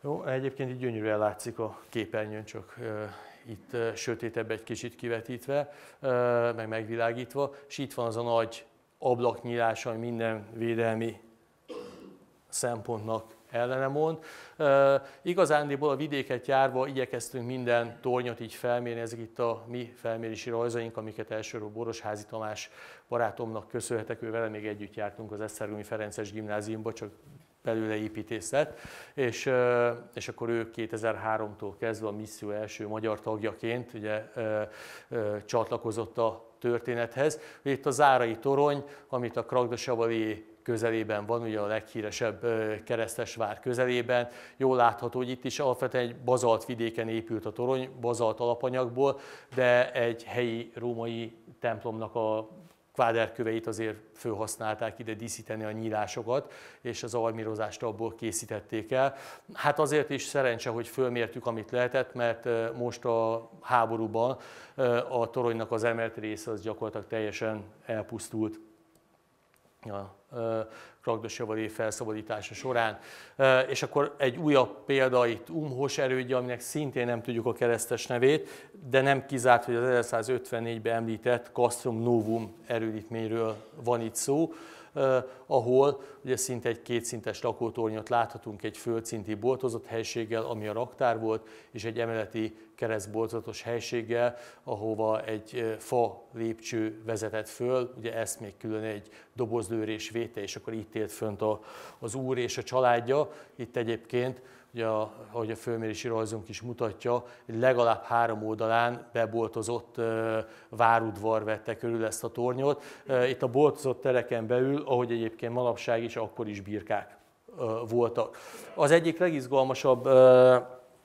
Jó, egyébként így gyönyörűen látszik a képernyőn, csak itt sötétebb egy kicsit kivetítve, meg megvilágítva, és itt van az a nagy ablaknyílás, ami minden védelmi szempontnak ellene mond. Igazándiból a vidéket járva igyekeztünk minden tornyot így felmérni, ezek itt a mi felmérési rajzaink, amiket elsőről Borosházi Tamás barátomnak köszönhetek, ő vele még együtt jártunk az Esztergomi Ferences gimnáziumba, csak belőle építész és, és akkor ő 2003-tól kezdve a misszió első magyar tagjaként ugye, csatlakozott a történethez. Itt a Zárai torony, amit a Kragdasavali közelében van, ugye a leghíresebb keresztes vár közelében. Jól látható, hogy itt is alapvetően egy bazalt vidéken épült a torony, bazalt alapanyagból, de egy helyi római templomnak a kváderköveit azért felhasználták ide díszíteni a nyílásokat, és az almírozást abból készítették el. Hát azért is szerencse, hogy fölmértük, amit lehetett, mert most a háborúban a toronynak az emelt része az gyakorlatilag teljesen elpusztult a Kragdosjavali felszabadítása során. És akkor egy újabb példa itt Umhos erődje, aminek szintén nem tudjuk a keresztes nevét, de nem kizárt, hogy az 1954-ben említett Castrum Novum erődítményről van itt szó, ahol ugye szinte egy kétszintes lakótornyot láthatunk egy földszinti boltozott helységgel, ami a raktár volt, és egy emeleti keresztboltozatos helységgel, ahova egy fa lépcső vezetett föl, ugye ezt még külön egy dobozlőrés véte, és akkor itt élt fönt a, az úr és a családja. Itt egyébként ugye, ahogy a fölmérési rajzunk is mutatja, legalább három oldalán beboltozott várudvar vette körül ezt a tornyot. Itt a boltozott tereken belül, ahogy egyébként manapság is, akkor is birkák voltak. Az egyik legizgalmasabb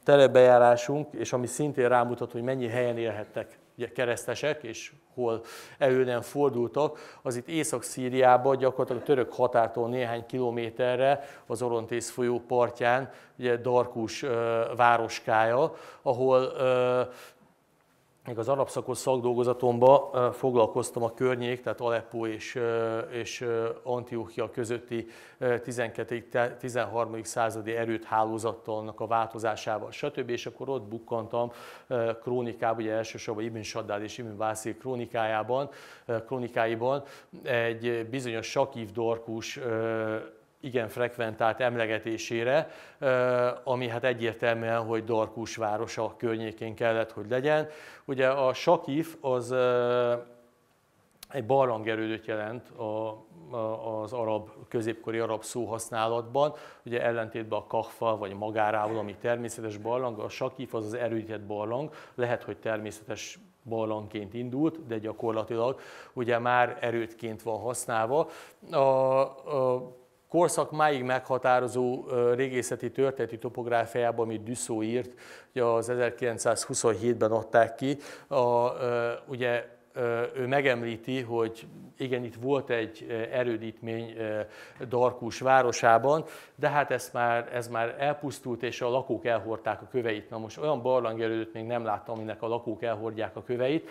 telebejárásunk, és ami szintén rámutat, hogy mennyi helyen élhettek ugye keresztesek, és hol elő nem fordultak, az itt Észak-Szíriában, gyakorlatilag a török határtól néhány kilométerre, az Orontész folyó partján, ugye Darkus városkája, ahol még az arab szakos szakdolgozatomban foglalkoztam a környék, tehát Aleppo és, és Antiochia közötti 12.-13. századi erőt hálózattal, annak a változásával, stb. És akkor ott bukkantam krónikában, ugye elsősorban Ibn Saddad és Ibn Vászil krónikájában, krónikáiban egy bizonyos Sakív Dorkus igen frekventált emlegetésére, ami hát egyértelműen, hogy Darkus városa környékén kellett, hogy legyen. Ugye a Sakif az egy barlangerődöt jelent a, az arab, középkori arab szóhasználatban, ugye ellentétben a kahfa vagy magárával, ami természetes barlang, a sakif az az erődített barlang, lehet, hogy természetes barlangként indult, de gyakorlatilag ugye már erődként van használva. A, a korszak máig meghatározó régészeti történeti topográfiában, amit Düsszó írt, ugye az 1927-ben adták ki, a, ugye ő megemlíti, hogy igen, itt volt egy erődítmény Darkus városában, de hát ez már, ez már elpusztult, és a lakók elhordták a köveit. Na most olyan barlangerődöt még nem láttam, aminek a lakók elhordják a köveit,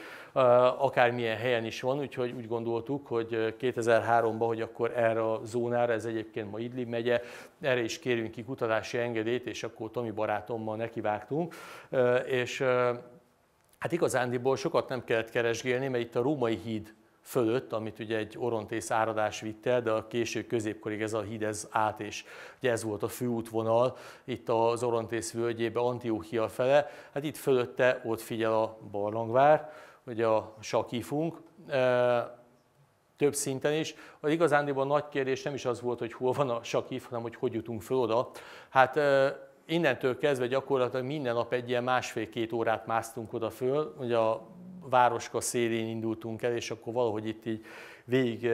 akármilyen helyen is van, úgyhogy úgy gondoltuk, hogy 2003-ban, hogy akkor erre a zónára, ez egyébként ma Idlib megye, erre is kérünk ki kutatási engedélyt, és akkor Tomi barátommal nekivágtunk, és Hát igazándiból sokat nem kellett keresgélni, mert itt a római híd fölött, amit ugye egy orontész áradás vitte, de a késő középkorig ez a híd ez át, és ugye ez volt a főútvonal itt az orontész völgyébe, Antióchia fele. Hát itt fölötte ott figyel a barlangvár, ugye a sakifunk, több szinten is. Az igazándiból nagy kérdés nem is az volt, hogy hol van a sakif, hanem hogy hogy jutunk föl oda. Hát innentől kezdve gyakorlatilag minden nap egy ilyen másfél-két órát másztunk oda föl, ugye a városka szélén indultunk el, és akkor valahogy itt így végig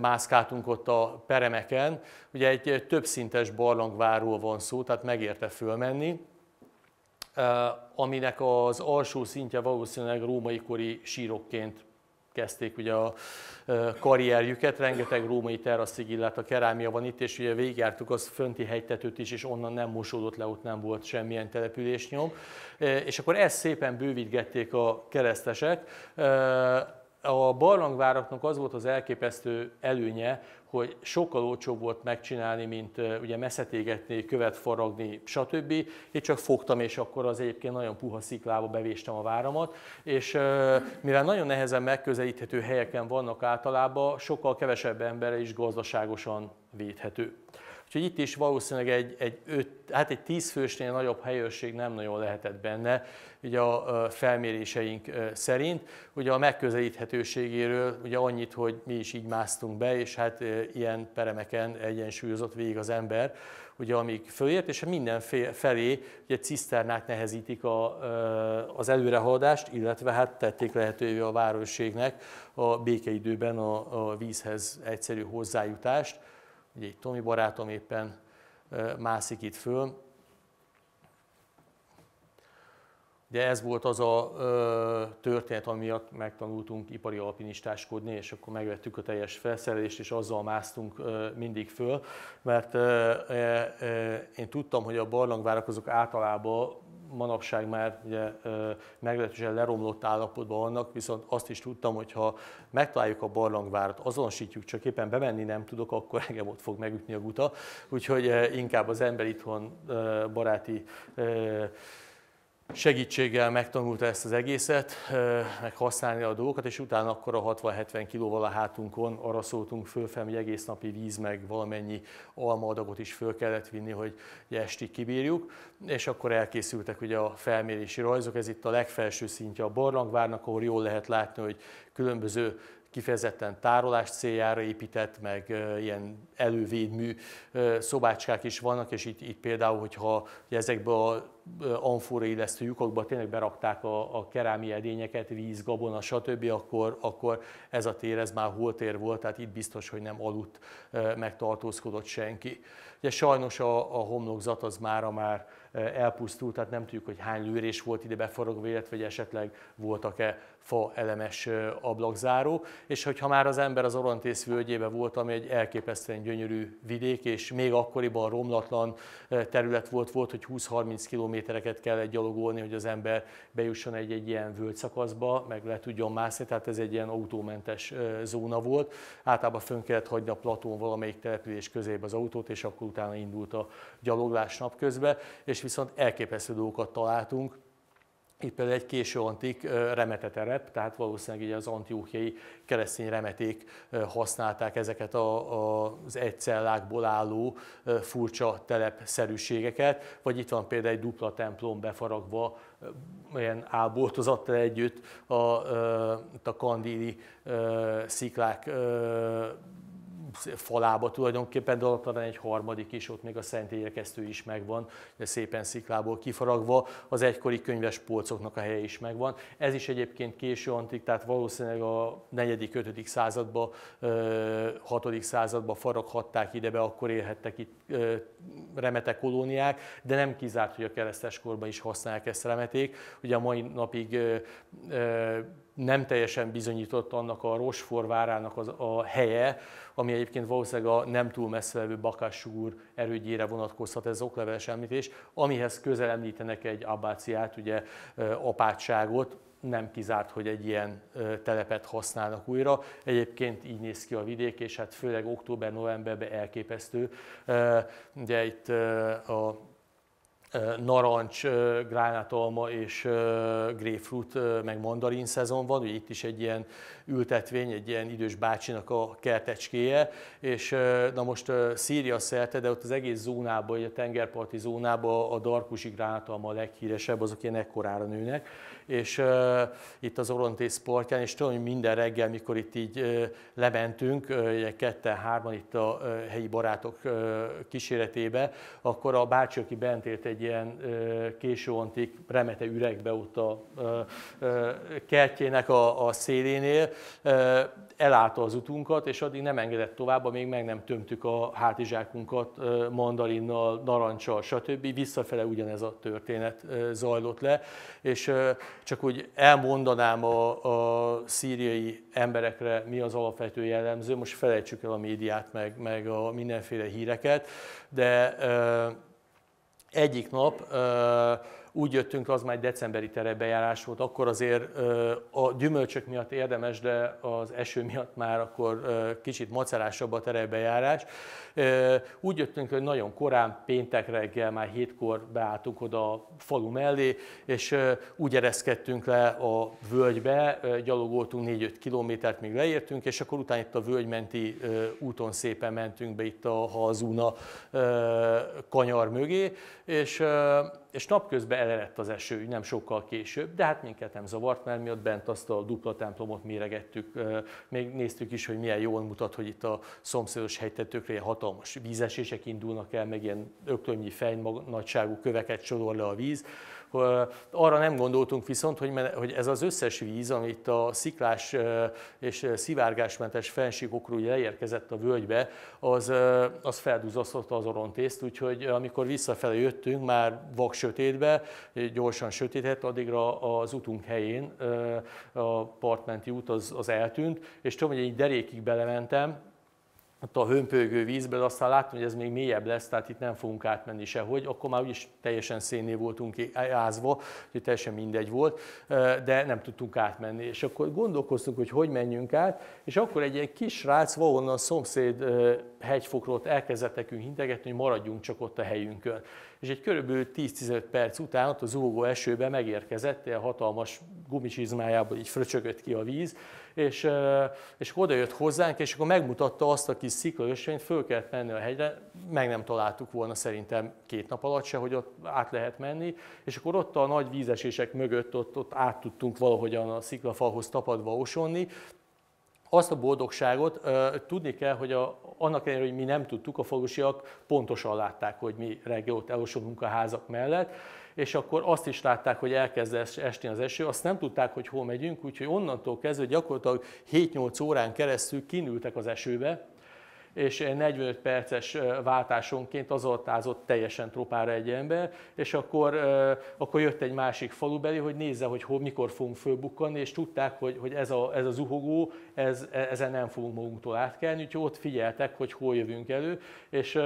mászkáltunk ott a peremeken. Ugye egy többszintes barlangvárról van szó, tehát megérte fölmenni, aminek az alsó szintje valószínűleg római kori sírokként kezdték ugye a karrierjüket, rengeteg római teraszig, illetve a kerámia van itt, és ugye végigjártuk az fönti hegytetőt is, és onnan nem mosódott le, ott nem volt semmilyen településnyom. És akkor ezt szépen bővítgették a keresztesek. A barlangváraknak az volt az elképesztő előnye, hogy sokkal olcsóbb volt megcsinálni, mint ugye messzetégetni, követ faragni, stb. Itt csak fogtam, és akkor az egyébként nagyon puha sziklába bevéstem a váramat, és mivel nagyon nehezen megközelíthető helyeken vannak általában, sokkal kevesebb emberre is gazdaságosan védhető. Úgyhogy itt is valószínűleg egy, egy, öt, hát egy tíz fősnél nagyobb helyőrség nem nagyon lehetett benne, ugye a felméréseink szerint. Ugye a megközelíthetőségéről ugye annyit, hogy mi is így másztunk be, és hát ilyen peremeken egyensúlyozott végig az ember, ugye amíg fölért, és minden felé ugye ciszternák nehezítik a, az előrehaladást, illetve hát tették lehetővé a városségnek a békeidőben a, a vízhez egyszerű hozzájutást. Ugye egy Tomi barátom éppen mászik itt föl. de ez volt az a ö, történet, ami miatt megtanultunk ipari alpinistáskodni, és akkor megvettük a teljes felszerelést, és azzal másztunk ö, mindig föl, mert ö, ö, én tudtam, hogy a barlangvárakozók általában manapság már ugye, meglehetősen leromlott állapotban vannak, viszont azt is tudtam, hogy ha megtaláljuk a barlangvárat, azonosítjuk, csak éppen bemenni nem tudok, akkor [laughs] engem ott fog megütni a guta. Úgyhogy inkább az ember itthon baráti segítséggel megtanulta ezt az egészet, meg használni a dolgokat, és utána akkor a 60-70 kilóval a hátunkon arra szóltunk fölfel, hogy egész napi víz, meg valamennyi almaadagot is föl kellett vinni, hogy estig kibírjuk, és akkor elkészültek ugye a felmérési rajzok, ez itt a legfelső szintje a barlangvárnak, ahol jól lehet látni, hogy különböző kifejezetten tárolás céljára épített, meg ilyen elővédmű szobácskák is vannak, és itt, itt például, hogyha ezekbe a amfóra illesztő lyukokba tényleg berakták a, a kerámia edényeket, víz, gabona, stb., akkor, akkor ez a tér ez már holtér volt, tehát itt biztos, hogy nem aludt, meg tartózkodott senki. Ugye sajnos a, a homlokzat az mára már elpusztult, tehát nem tudjuk, hogy hány lőrés volt ide beforogva, illetve hogy esetleg voltak-e fa elemes ablakzáró, és hogyha már az ember az Orontész völgyébe volt, ami egy elképesztően gyönyörű vidék, és még akkoriban romlatlan terület volt, volt, hogy 20-30 kilométereket kellett gyalogolni, hogy az ember bejusson egy-egy ilyen völgyszakaszba, meg le tudjon mászni, tehát ez egy ilyen autómentes zóna volt. Általában fönn kellett hagyni a platón valamelyik település közébe az autót, és akkor utána indult a gyaloglás napközben, és viszont elképesztő dolgokat találtunk, itt például egy késő antik remeteterep, tehát valószínűleg így az antiókiai keresztény remeték használták ezeket a, az egycellákból álló furcsa telepszerűségeket, vagy itt van például egy dupla templom befaragva, ilyen álboltozattal együtt a, a kandíli sziklák falába tulajdonképpen, de ott egy harmadik is, ott még a szentélyekesztő is megvan, de szépen sziklából kifaragva, az egykori könyves polcoknak a helye is megvan. Ez is egyébként késő antik, tehát valószínűleg a 4.-5. században, 6. században faraghatták ide be, akkor élhettek itt remete kolóniák, de nem kizárt, hogy a keresztes korban is használják ezt remeték. Ugye a mai napig nem teljesen bizonyított annak a Rosfor várának az, a helye, ami egyébként valószínűleg a nem túl messze levő Bakassúr erődjére vonatkozhat ez az okleveles említés, amihez közel említenek egy abbáciát, ugye apátságot, nem kizárt, hogy egy ilyen telepet használnak újra. Egyébként így néz ki a vidék, és hát főleg október-novemberben elképesztő. Ugye itt a narancs, gránátalma és grapefruit, meg mandarin szezon van, ugye itt is egy ilyen ültetvény, egy ilyen idős bácsinak a kertecskéje, és na most Szíria szerte, de ott az egész zónában, a tengerparti zónában a darkusi gránátalma a leghíresebb, azok ilyen ekkorára nőnek, és uh, itt az Orontész partján, és tudom, hogy minden reggel, mikor itt így uh, lementünk, uh, ketten, hárman itt a uh, helyi barátok uh, kíséretébe, akkor a bácsi, aki bent élt egy ilyen uh, késő remete üregbe ott a uh, uh, kertjének a, a szélénél, uh, elállta az utunkat, és addig nem engedett tovább, még meg nem tömtük a hátizsákunkat mandarinnal, narancsal, stb. Visszafele ugyanez a történet zajlott le, és csak úgy elmondanám a, a szíriai emberekre, mi az alapvető jellemző, most felejtsük el a médiát, meg, meg a mindenféle híreket, de egyik nap úgy jöttünk, az már egy decemberi terepbejárás volt, akkor azért a gyümölcsök miatt érdemes, de az eső miatt már akkor kicsit macerásabb a terepbejárás. Úgy jöttünk, hogy nagyon korán, péntek reggel, már hétkor beálltunk oda a falu mellé, és úgy ereszkedtünk le a völgybe, gyalogoltunk 4-5 kilométert, még leértünk, és akkor utána itt a völgymenti úton szépen mentünk be itt a Halzúna kanyar mögé, és és napközben elerett az eső, nem sokkal később, de hát minket nem zavart, mert mi ott bent azt a dupla templomot méregettük, még néztük is, hogy milyen jól mutat, hogy itt a szomszédos hegytetőkre ilyen hatalmas vízesések indulnak el, meg ilyen öklömnyi fejnagyságú köveket sorol le a víz, Arra nem gondoltunk viszont, hogy ez az összes víz, amit a sziklás és szivárgásmentes fenségokról leérkezett a völgybe, az, az felduzasztotta az orontészt, úgyhogy amikor visszafele jöttünk, már vak sötétbe, gyorsan sötéthet, addigra az utunk helyén a partmenti út az, az eltűnt, és tudom, hogy egy derékig belementem, ott a hömpölygő vízbe, de aztán láttam, hogy ez még mélyebb lesz, tehát itt nem fogunk átmenni sehogy, akkor már úgyis teljesen szénné voltunk ázva, hogy teljesen mindegy volt, de nem tudtunk átmenni. És akkor gondolkoztunk, hogy hogy menjünk át, és akkor egy ilyen kis srác valahonnan szomszéd hegyfokról elkezdett nekünk hintegetni, hogy maradjunk csak ott a helyünkön. És egy körülbelül 10-15 perc után ott a zúgó esőben megérkezett, a hatalmas gumicsizmájából így fröcsögött ki a víz, és, és oda jött hozzánk, és akkor megmutatta azt a kis sziklaösvényt, föl kellett menni a hegyre, meg nem találtuk volna szerintem két nap alatt se, hogy ott át lehet menni, és akkor ott a nagy vízesések mögött ott, ott át tudtunk valahogyan a sziklafalhoz tapadva osonni, azt a boldogságot tudni kell, hogy a, annak ellenére, hogy mi nem tudtuk, a falusiak pontosan látták, hogy mi reggel ott elosonunk a házak mellett, és akkor azt is látták, hogy elkezd esni az eső, azt nem tudták, hogy hol megyünk, úgyhogy onnantól kezdve gyakorlatilag 7-8 órán keresztül kinültek az esőbe, és 45 perces váltásonként azoltázott teljesen tropára egy ember, és akkor, akkor jött egy másik falubeli, hogy nézze, hogy hol, mikor fogunk fölbukkanni, és tudták, hogy, hogy ez, a, ez a zuhogó, ez, ezen nem fogunk magunktól átkelni, úgyhogy ott figyeltek, hogy hol jövünk elő, és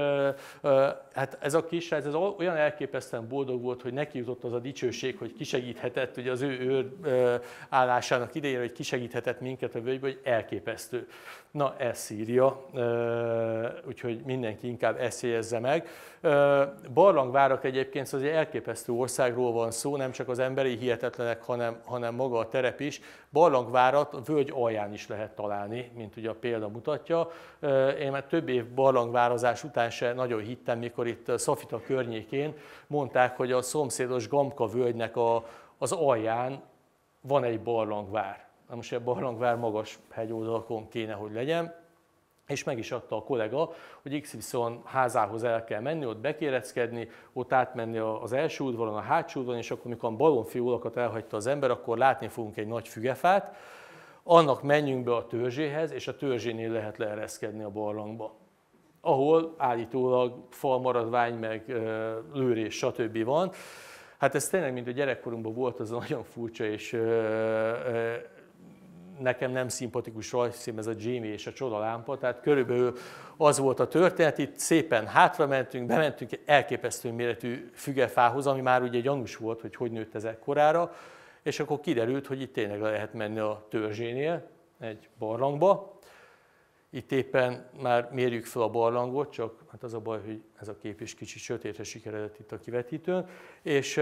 hát ez a kis ez olyan elképesztően boldog volt, hogy neki jutott az a dicsőség, hogy kisegíthetett, ugye az ő őr állásának idejére, hogy kisegíthetett minket a völgybe, hogy elképesztő. Na, ez Szíria, úgyhogy mindenki inkább ezt jegyezze meg. Barlangvárak egyébként az egy elképesztő országról van szó, nem csak az emberi hihetetlenek, hanem, hanem maga a terep is. Barlangvárat a völgy alján is lehet találni, mint ugye a példa mutatja. Én már több év barlangvározás után se nagyon hittem, mikor itt Szafita környékén mondták, hogy a szomszédos Gamka völgynek a, az alján van egy barlangvár. Na most a barlangvár magas hegyoldalakon kéne, hogy legyen, és meg is adta a kollega, hogy XY házához el kell menni, ott bekéreckedni, ott átmenni az első udvaron, a hátsó udvaron, és akkor, amikor a balonfiólakat elhagyta az ember, akkor látni fogunk egy nagy fügefát, annak menjünk be a törzséhez, és a törzsénél lehet leereszkedni a barlangba ahol állítólag falmaradvány, meg lőrés, stb. van. Hát ez tényleg, mint a gyerekkorunkban volt, az [laughs] nagyon furcsa, és nekem nem szimpatikus rajzszím ez a Jamie és a csoda lámpa, tehát körülbelül az volt a történet, itt szépen hátra mentünk, bementünk egy elképesztő méretű fügefához, ami már ugye gyanús volt, hogy hogy nőtt ez ekkorára, és akkor kiderült, hogy itt tényleg lehet menni a törzsénél, egy barlangba. Itt éppen már mérjük fel a barlangot, csak hát az a baj, hogy ez a kép is kicsit sötétre sikeredett itt a kivetítőn, és,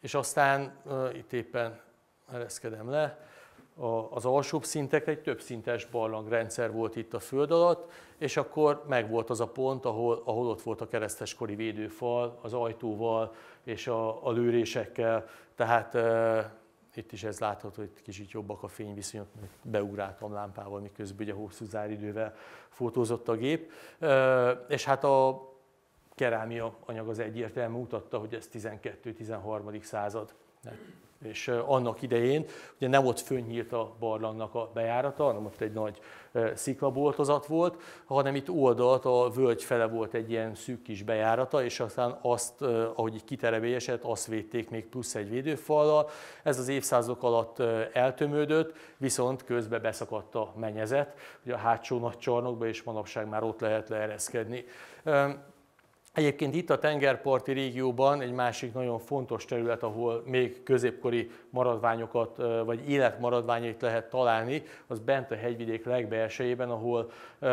és aztán itt éppen ereszkedem le, az alsóbb szintekre egy több szintes barlangrendszer volt itt a föld alatt, és akkor megvolt az a pont, ahol, ahol ott volt a kereszteskori védőfal, az ajtóval és a, a lőrésekkel, tehát e, itt is ez látható, hogy kicsit jobbak a fényviszonyok, beugráltam lámpával, miközben ugye hosszú záridővel fotózott a gép, e, és hát a kerámia anyag az egyértelmű mutatta, hogy ez 12-13. század és annak idején ugye nem ott fönnyírt a barlangnak a bejárata, hanem ott egy nagy sziklaboltozat volt, hanem itt oldalt a völgy fele volt egy ilyen szűk kis bejárata, és aztán azt, ahogy így kiterebélyesett, azt védték még plusz egy védőfallal. Ez az évszázadok alatt eltömődött, viszont közben beszakadt a menyezet, ugye a hátsó nagy csarnokba, és manapság már ott lehet leereszkedni. Egyébként itt a tengerparti régióban egy másik nagyon fontos terület, ahol még középkori maradványokat, vagy életmaradványait lehet találni, az bent a hegyvidék legbelsejében, ahol uh,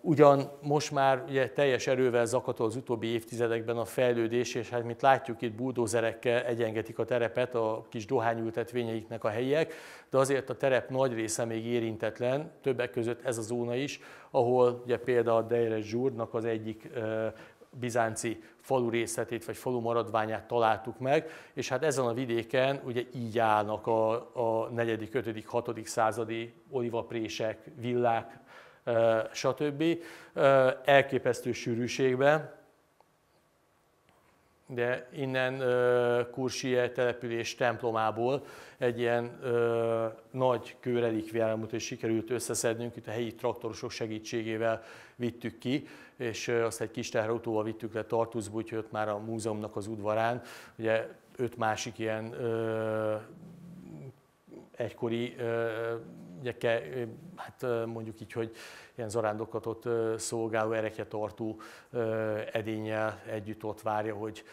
ugyan most már ugye, teljes erővel zakatol az utóbbi évtizedekben a fejlődés, és hát mint látjuk itt buldózerekkel egyengetik a terepet a kis dohányültetvényeiknek a helyiek, de azért a terep nagy része még érintetlen, többek között ez a zóna is, ahol ugye például a Deire Zsúrnak az egyik uh, bizánci falu részletét vagy falu maradványát találtuk meg, és hát ezen a vidéken ugye így állnak a, a 4., 5., 6. századi olivaprések, villák, stb. Elképesztő sűrűségben, de innen Kursie település templomából egy ilyen nagy kőrelikviáramot is sikerült összeszednünk, itt a helyi traktorosok segítségével vittük ki, és azt egy kis teherautóval vittük le Tartuszba, úgyhogy ott már a múzeumnak az udvarán, ugye öt másik ilyen ö, egykori ugye, hát mondjuk így, hogy ilyen zarándokatot szolgáló erekjetartó edényel együtt ott várja, hogy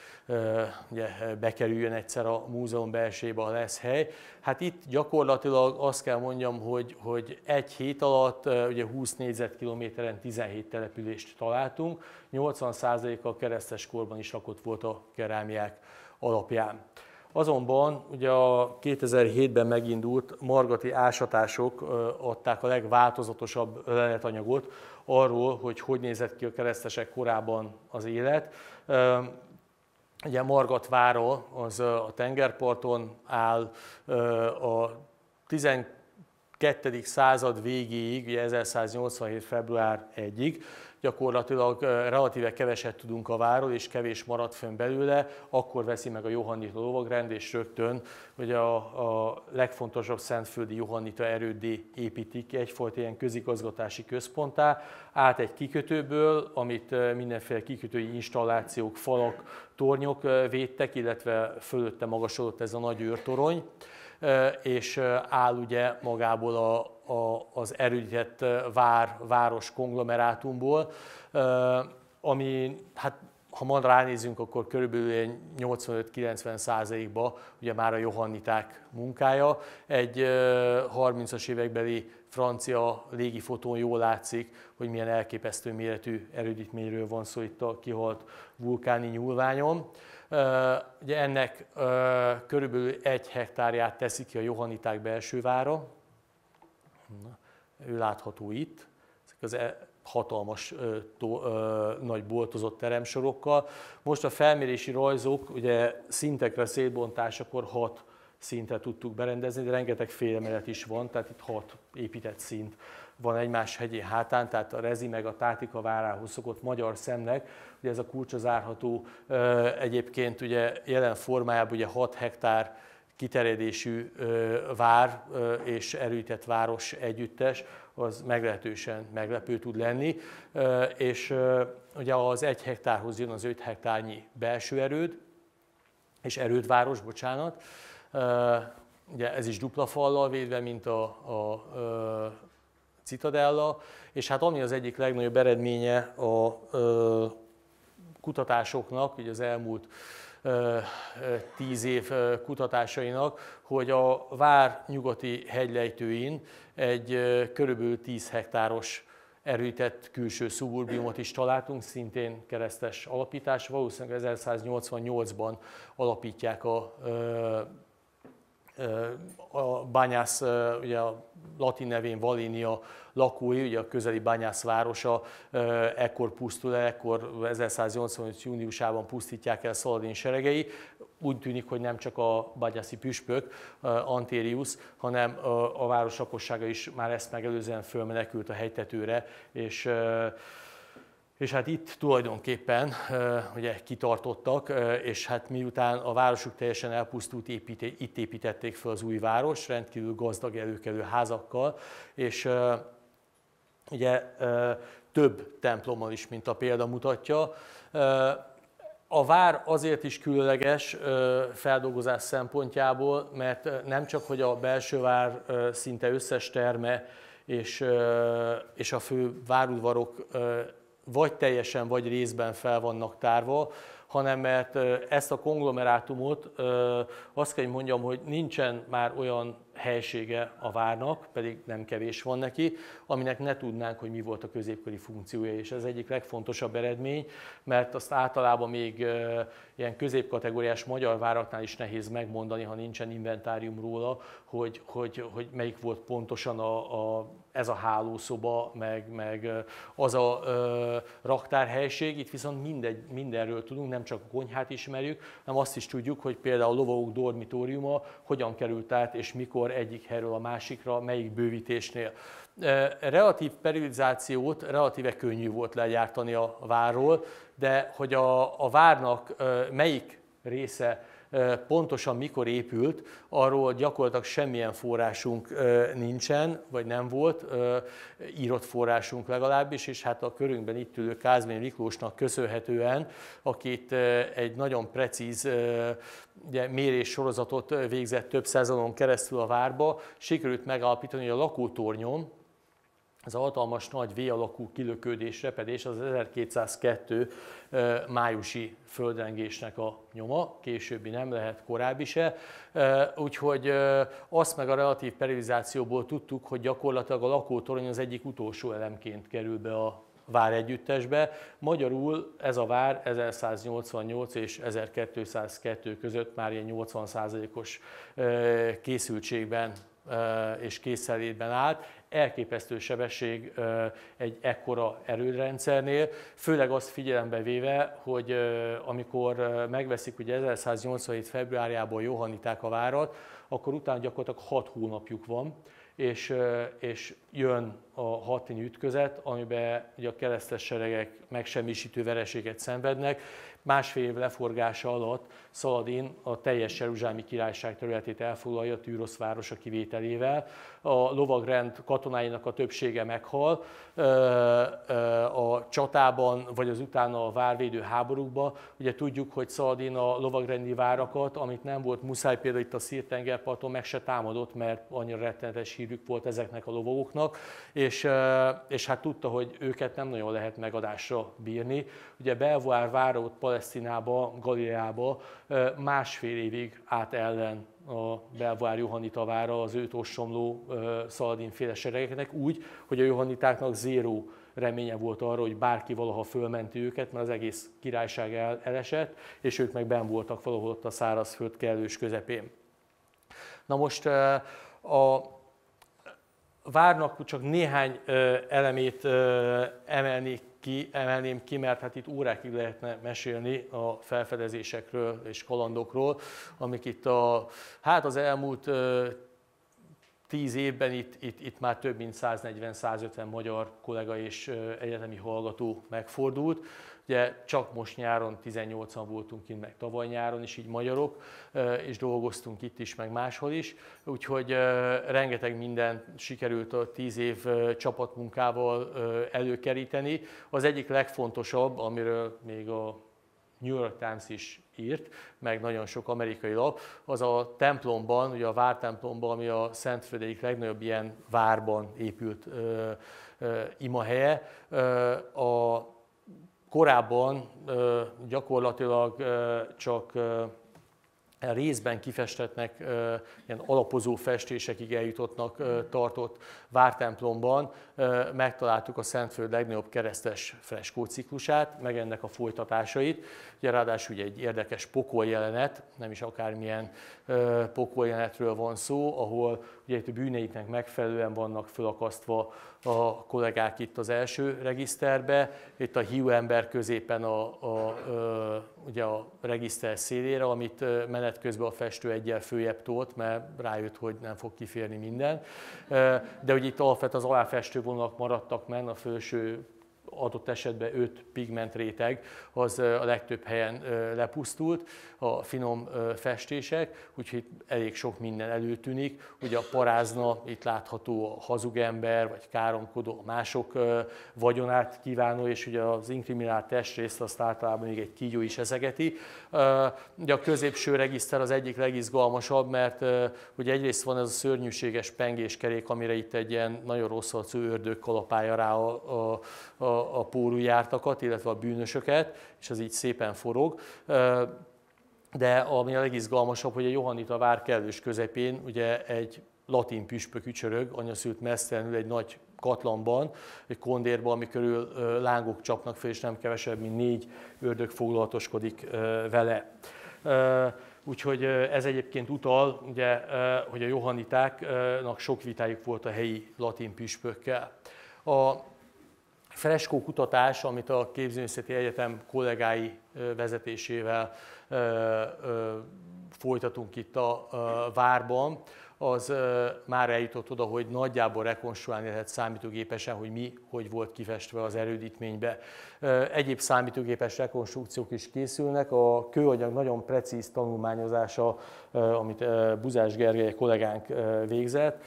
ugye, bekerüljön egyszer a múzeum belsébe, ha lesz hely. Hát itt gyakorlatilag azt kell mondjam, hogy, hogy egy hét alatt ugye 20 négyzetkilométeren 17 települést találtunk, 80%-a keresztes korban is rakott volt a kerámiák alapján. Azonban ugye a 2007-ben megindult margati ásatások adták a legváltozatosabb leletanyagot arról, hogy hogy nézett ki a keresztesek korában az élet. Ugye Margat vára az a tengerparton áll, a 12. század végéig, ugye 1187. február 1-ig, gyakorlatilag relatíve keveset tudunk a váról, és kevés maradt fönn belőle, akkor veszi meg a Johannita lovagrend, és rögtön hogy a, a legfontosabb szentföldi Johannita erődé építik egyfajta ilyen közigazgatási központtá, át egy kikötőből, amit mindenféle kikötői installációk, falak, tornyok védtek, illetve fölötte magasodott ez a nagy őrtorony, és áll ugye magából a, a, az erődített vár, város konglomerátumból, ami hát ha ma ránézünk, akkor körülbelül 85-90 százalékba ugye már a johanniták munkája. Egy 30-as évekbeli francia légifotón jól látszik, hogy milyen elképesztő méretű erődítményről van szó itt a kihalt vulkáni nyúlványon. Ugye ennek körülbelül egy hektárját teszi ki a johanniták belső vára, Na, ő látható itt, ezek az e, hatalmas tó, nagy boltozott teremsorokkal. Most a felmérési rajzok ugye szintekre szétbontásakor hat szintre tudtuk berendezni, de rengeteg félemelet is van, tehát itt hat épített szint van egymás hegyén hátán, tehát a Rezi meg a Tátika várához szokott magyar szemnek, ugye ez a kulcsa zárható egyébként ugye jelen formájában ugye 6 hektár kiterjedésű vár és erőített város együttes, az meglehetősen meglepő tud lenni, és ugye az egy hektárhoz jön az 5 hektárnyi belső erőd, és erődváros, bocsánat, ugye ez is dupla fallal védve, mint a, a, a Citadella, és hát ami az egyik legnagyobb eredménye a, a kutatásoknak, ugye az elmúlt tíz év kutatásainak, hogy a vár nyugati hegylejtőin egy körülbelül 10 hektáros erőített külső szuburbiumot is találtunk, szintén keresztes alapítás. Valószínűleg 1188-ban alapítják a a bányász, ugye a latin nevén Valénia lakói, ugye a közeli bányász városa ekkor pusztul el, ekkor 1185. júniusában pusztítják el Szaladin seregei. Úgy tűnik, hogy nem csak a bányászi püspök, Antérius, hanem a város lakossága is már ezt megelőzően fölmenekült a hegytetőre, és és hát itt tulajdonképpen ugye kitartottak, és hát miután a városuk teljesen elpusztult, épít, itt építették fel az új város, rendkívül gazdag előkelő házakkal, és ugye több templommal is, mint a példa mutatja. A vár azért is különleges feldolgozás szempontjából, mert nem csak, hogy a belső vár szinte összes terme és, és a fő várudvarok vagy teljesen, vagy részben fel vannak tárva, hanem mert ezt a konglomerátumot azt kell, hogy mondjam, hogy nincsen már olyan helysége a várnak, pedig nem kevés van neki, aminek ne tudnánk, hogy mi volt a középkori funkciója, és ez egyik legfontosabb eredmény, mert azt általában még ilyen középkategóriás magyar váraknál is nehéz megmondani, ha nincsen inventárium róla, hogy, hogy, hogy melyik volt pontosan a, a ez a hálószoba, meg, meg az a ö, raktárhelység. Itt viszont mindegy, mindenről tudunk, nem csak a konyhát ismerjük, hanem azt is tudjuk, hogy például a lovagok dormitóriuma hogyan került át, és mikor egyik helyről a másikra, melyik bővítésnél. Relatív periodizációt relatíve könnyű volt legyártani a várról, de hogy a, a várnak melyik része pontosan mikor épült, arról gyakorlatilag semmilyen forrásunk nincsen, vagy nem volt, írott forrásunk legalábbis, és hát a körünkben itt ülő Kázmény Miklósnak köszönhetően, akit egy nagyon precíz ugye, mérés sorozatot végzett több szezonon keresztül a várba, sikerült megállapítani, hogy a lakótornyon, ez a hatalmas nagy V alakú kilökődés, repedés az 1202 májusi földrengésnek a nyoma, későbbi nem lehet, korábbi se. Úgyhogy azt meg a relatív periodizációból tudtuk, hogy gyakorlatilag a lakótorony az egyik utolsó elemként kerül be a vár együttesbe. Magyarul ez a vár 1188 és 1202 között már ilyen 80%-os készültségben és készenlétben állt elképesztő sebesség egy ekkora erőrendszernél, főleg azt figyelembe véve, hogy amikor megveszik, hogy 1187. februárjában Johanniták a várat, akkor utána gyakorlatilag 6 hónapjuk van, és, és jön a hatini ütközet, amiben ugye a keresztes seregek megsemmisítő vereséget szenvednek, másfél év leforgása alatt Szaladin a teljes Jeruzsálemi királyság területét elfoglalja Tűrosz városa kivételével. A lovagrend katonáinak a többsége meghal a csatában, vagy az utána a várvédő háborúkban. Ugye tudjuk, hogy Szaladin a lovagrendi várakat, amit nem volt muszáj például itt a Szírtengerparton, meg se támadott, mert annyira rettenetes hírük volt ezeknek a lovagoknak, és, és hát tudta, hogy őket nem nagyon lehet megadásra bírni. Ugye Belvoir várott Palesztinába, Galileába másfél évig át ellen a Belvár Johannita vára az őt ossomló Szaladin féle seregeknek úgy, hogy a Johannitáknak zéró reménye volt arra, hogy bárki valaha fölmenti őket, mert az egész királyság el, elesett, és ők meg ben voltak valahol ott a szárazföld kellős közepén. Na most a várnak csak néhány elemét emelnék ki, emelném ki, mert hát itt órákig lehetne mesélni a felfedezésekről és kalandokról, amik itt a, hát az elmúlt tíz évben itt, itt, itt már több mint 140-150 magyar kollega és egyetemi hallgató megfordult. Ugye csak most nyáron 18-an voltunk kint, meg tavaly nyáron is így magyarok, és dolgoztunk itt is, meg máshol is. Úgyhogy rengeteg minden sikerült a 10 év csapatmunkával előkeríteni. Az egyik legfontosabb, amiről még a New York Times is írt, meg nagyon sok amerikai lap, az a templomban, ugye a vártemplomban, ami a Szentföld egyik legnagyobb ilyen várban épült ö, ö, imahelye, ö, a korábban gyakorlatilag csak részben kifestetnek, ilyen alapozó festésekig eljutottnak tartott vártemplomban megtaláltuk a Szentföld legnagyobb keresztes freskó ciklusát, meg ennek a folytatásait. Ugye ráadásul ugye egy érdekes pokoljelenet, nem is akármilyen pokoljelenetről van szó, ahol ugye itt a bűneiknek megfelelően vannak fölakasztva a kollégák itt az első regiszterbe, itt a hiú ember középen a, a, a, ugye a regiszter szélére, amit menet közben a festő egyel följebb tolt, mert rájött, hogy nem fog kiférni minden. De ugye itt alapvetően az aláfestő vonalak maradtak men, a felső adott esetben 5 pigment réteg, az a legtöbb helyen lepusztult, a finom festések, úgyhogy elég sok minden előtűnik. Ugye a parázna, itt látható a hazugember, vagy káromkodó, a mások vagyonát kívánó, és ugye az inkriminált testrészt azt általában még egy kígyó is ezegeti. Ugye a középső regiszter az egyik legizgalmasabb, mert ugye egyrészt van ez a szörnyűséges pengéskerék, amire itt egy ilyen nagyon rossz arcú ördög kalapálja rá a, a, a a pórujártakat, illetve a bűnösöket, és az így szépen forog. De ami a legizgalmasabb, hogy a Johannita vár kellős közepén ugye egy latin püspök ücsörög, anyaszült mesztelenül egy nagy katlanban, egy kondérban, ami körül lángok csapnak fel, és nem kevesebb, mint négy ördög foglalatoskodik vele. Úgyhogy ez egyébként utal, ugye, hogy a johannitáknak sok vitájuk volt a helyi latin püspökkel. A freskó kutatás, amit a Képzőművészeti Egyetem kollégái vezetésével folytatunk itt a várban, az már eljutott oda, hogy nagyjából rekonstruálni lehet számítógépesen, hogy mi, hogy volt kifestve az erődítménybe. Egyéb számítógépes rekonstrukciók is készülnek. A kőanyag nagyon precíz tanulmányozása, amit Buzás Gergely kollégánk végzett,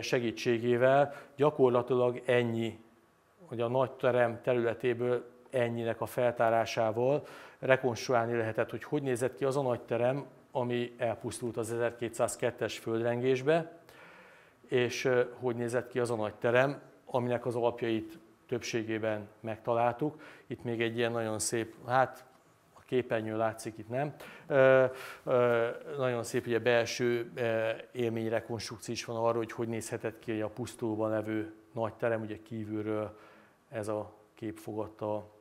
segítségével gyakorlatilag ennyi, hogy a nagy terem területéből ennyinek a feltárásával rekonstruálni lehetett, hogy hogy nézett ki az a nagy terem, ami elpusztult az 1202-es földrengésbe, és hogy nézett ki az a nagy terem, aminek az alapjait többségében megtaláltuk. Itt még egy ilyen nagyon szép, hát a képernyő látszik, itt nem. Nagyon szép ugye belső élményrekonstrukció is van arról, hogy hogy nézhetett ki a pusztulóban levő nagy terem, ugye kívülről ez a kép fogadta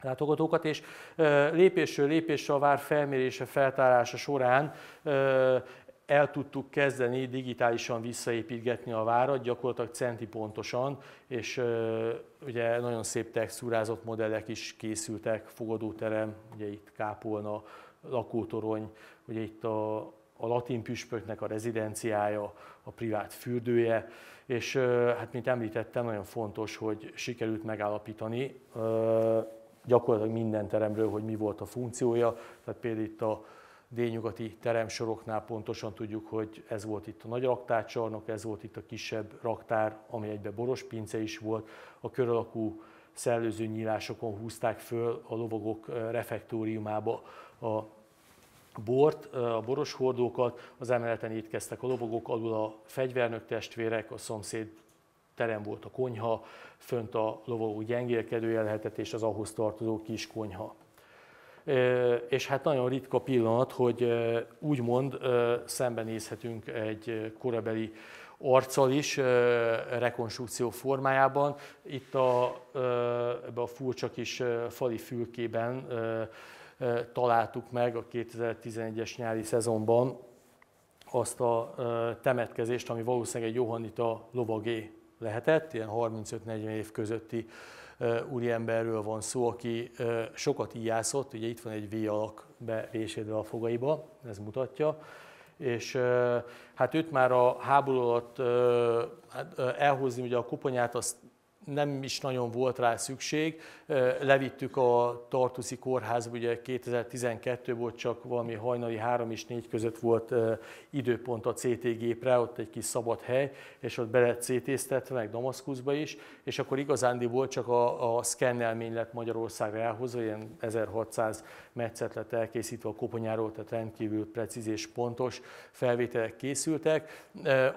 látogatókat, és lépésről lépésre a vár felmérése, feltárása során el tudtuk kezdeni digitálisan visszaépítgetni a várat, gyakorlatilag centi pontosan, és ugye nagyon szép textúrázott modellek is készültek, fogadóterem, ugye itt kápolna, lakótorony, ugye itt a, a latin püspöknek a rezidenciája, a privát fürdője, és hát mint említettem, nagyon fontos, hogy sikerült megállapítani gyakorlatilag minden teremről, hogy mi volt a funkciója. Tehát például itt a délnyugati teremsoroknál pontosan tudjuk, hogy ez volt itt a nagy raktárcsarnok, ez volt itt a kisebb raktár, ami egybe boros pince is volt. A kör alakú szellőző nyílásokon húzták föl a lovagok refektóriumába a bort, a boros hordókat, az emeleten étkeztek a lovagok, alul a fegyvernök testvérek, a szomszéd terem volt a konyha, fönt a lovagok gyengélkedője lehetett, és az ahhoz tartozó kis konyha. És hát nagyon ritka pillanat, hogy úgymond szembenézhetünk egy korabeli arccal is, rekonstrukció formájában. Itt a, ebbe a furcsa kis fali fülkében találtuk meg a 2011-es nyári szezonban azt a temetkezést, ami valószínűleg egy Johannita lovagé lehetett, ilyen 35-40 év közötti úriemberről van szó, aki sokat íjászott, ugye itt van egy V alak bevésédve a fogaiba, ez mutatja, és hát őt már a háború alatt hát, elhozni ugye a koponyát, azt nem is nagyon volt rá szükség. Levittük a Tartuszi kórházba, ugye 2012 volt csak valami hajnali 3 és 4 között volt időpont a CT gépre, ott egy kis szabad hely, és ott be lett ct meg Damaszkuszba is, és akkor igazándi volt csak a, a szkennelmény lett Magyarországra elhozva, ilyen 1600 metszet lett elkészítve a koponyáról, tehát rendkívül precíz és pontos felvételek készültek,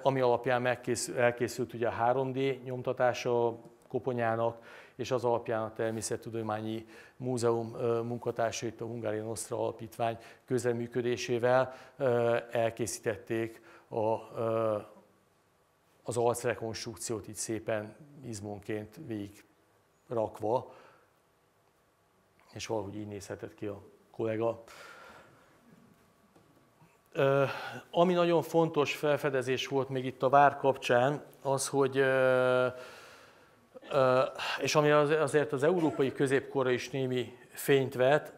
ami alapján elkészült ugye a 3D nyomtatása, koponyának, és az alapján a Természettudományi Múzeum munkatársait, a Hungária Nostra Alapítvány közreműködésével elkészítették a, az arcrekonstrukciót így szépen izmonként végig rakva, és valahogy így nézhetett ki a kollega. Ami nagyon fontos felfedezés volt még itt a vár kapcsán, az, hogy és ami azért az európai középkorra is némi fényt vet,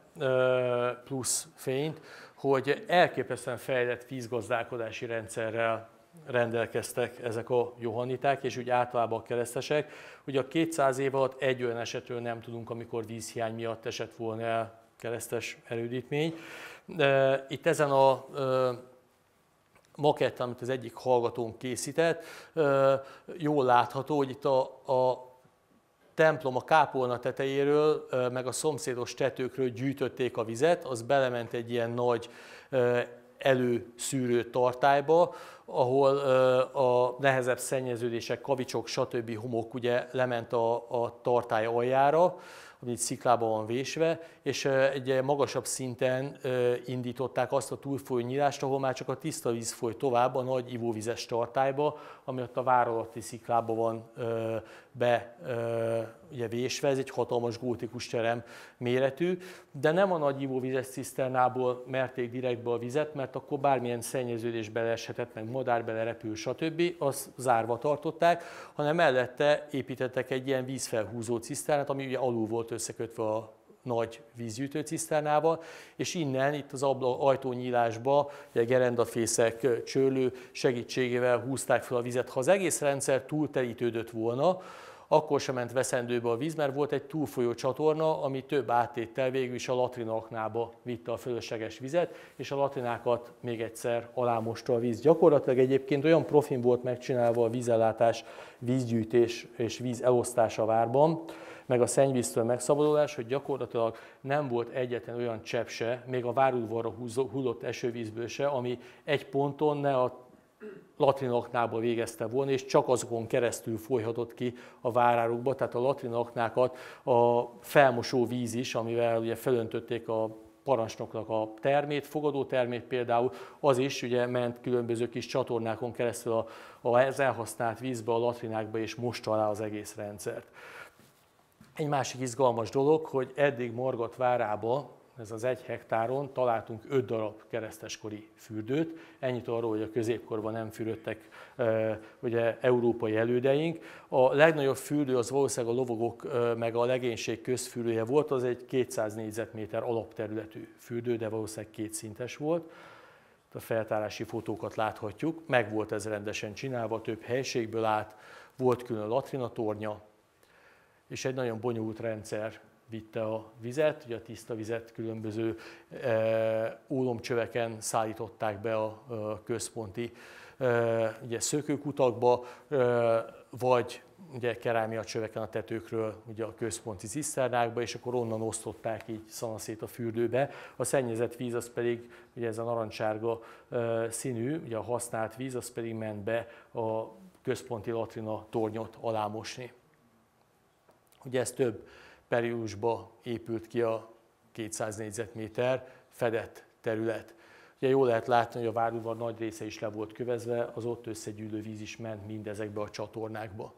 plusz fényt, hogy elképesztően fejlett vízgazdálkodási rendszerrel rendelkeztek ezek a johanniták, és úgy általában a keresztesek. Ugye a 200 év alatt egy olyan esetről nem tudunk, amikor vízhiány miatt esett volna el keresztes erődítmény. Itt ezen a makett, amit az egyik hallgatón készített, jól látható, hogy itt a, a templom a kápolna tetejéről, meg a szomszédos tetőkről gyűjtötték a vizet, az belement egy ilyen nagy előszűrő tartályba, ahol a nehezebb szennyeződések, kavicsok, stb. homok ugye lement a, a tartály aljára, ami itt sziklában van vésve, és egy magasabb szinten indították azt a túlfolyó nyílást, ahol már csak a tiszta víz foly tovább a nagy ivóvizes tartályba, ami ott a vár alatti sziklában van be ugye vésve, ez egy hatalmas gótikus terem méretű, de nem a nagy ivóvizes ciszternából merték direktbe a vizet, mert akkor bármilyen szennyeződés beleeshetett, meg madár belerepül, stb. azt zárva tartották, hanem mellette építettek egy ilyen vízfelhúzó ciszternát, ami ugye alul volt összekötve a nagy vízgyűjtőciszternával, és innen itt az abla, ajtónyílásba ugye gerendafészek, csőlő segítségével húzták fel a vizet. Ha az egész rendszer túlterítődött volna, akkor sem ment veszendőbe a víz, mert volt egy túlfolyó csatorna, ami több áttéttel végül is a latrinaknába vitte a fölösleges vizet, és a latrinákat még egyszer alámosta a víz. Gyakorlatilag egyébként olyan profin volt megcsinálva a vízellátás, vízgyűjtés és vízelosztás a várban, meg a szennyvíztől megszabadulás, hogy gyakorlatilag nem volt egyetlen olyan csepp se, még a várudvarra hullott esővízből se, ami egy ponton ne a latrinaknából végezte volna, és csak azokon keresztül folyhatott ki a várárukba, tehát a latrinaknákat a felmosó víz is, amivel ugye felöntötték a parancsnoknak a termét, fogadó termét például, az is ugye ment különböző kis csatornákon keresztül a, a elhasznált vízbe, a latrinákba, és mosta alá az egész rendszert. Egy másik izgalmas dolog, hogy eddig Morgat várába ez az egy hektáron találtunk öt darab kereszteskori fürdőt. Ennyit arról, hogy a középkorban nem fürödtek ugye, európai elődeink. A legnagyobb fürdő az valószínűleg a lovagok e, meg a legénység közfürdője volt, az egy 200 négyzetméter alapterületű fürdő, de valószínűleg kétszintes volt. A feltárási fotókat láthatjuk, meg volt ez rendesen csinálva, több helységből állt, volt külön latrinatornya, és egy nagyon bonyolult rendszer vitte a vizet, ugye a tiszta vizet különböző e, ólomcsöveken szállították be a, központi e, ugye szökőkutakba, vagy ugye kerámia csöveken a tetőkről ugye a központi ciszternákba, és akkor onnan osztották így szanaszét a fürdőbe. A szennyezett víz az pedig, ugye ez a narancsárga színű, ugye a használt víz, az pedig ment be a központi latrina tornyot alámosni. Ugye ez több periódusba épült ki a 200 négyzetméter fedett terület. Ugye jól lehet látni, hogy a várudvar nagy része is le volt kövezve, az ott összegyűlő víz is ment mindezekbe a csatornákba.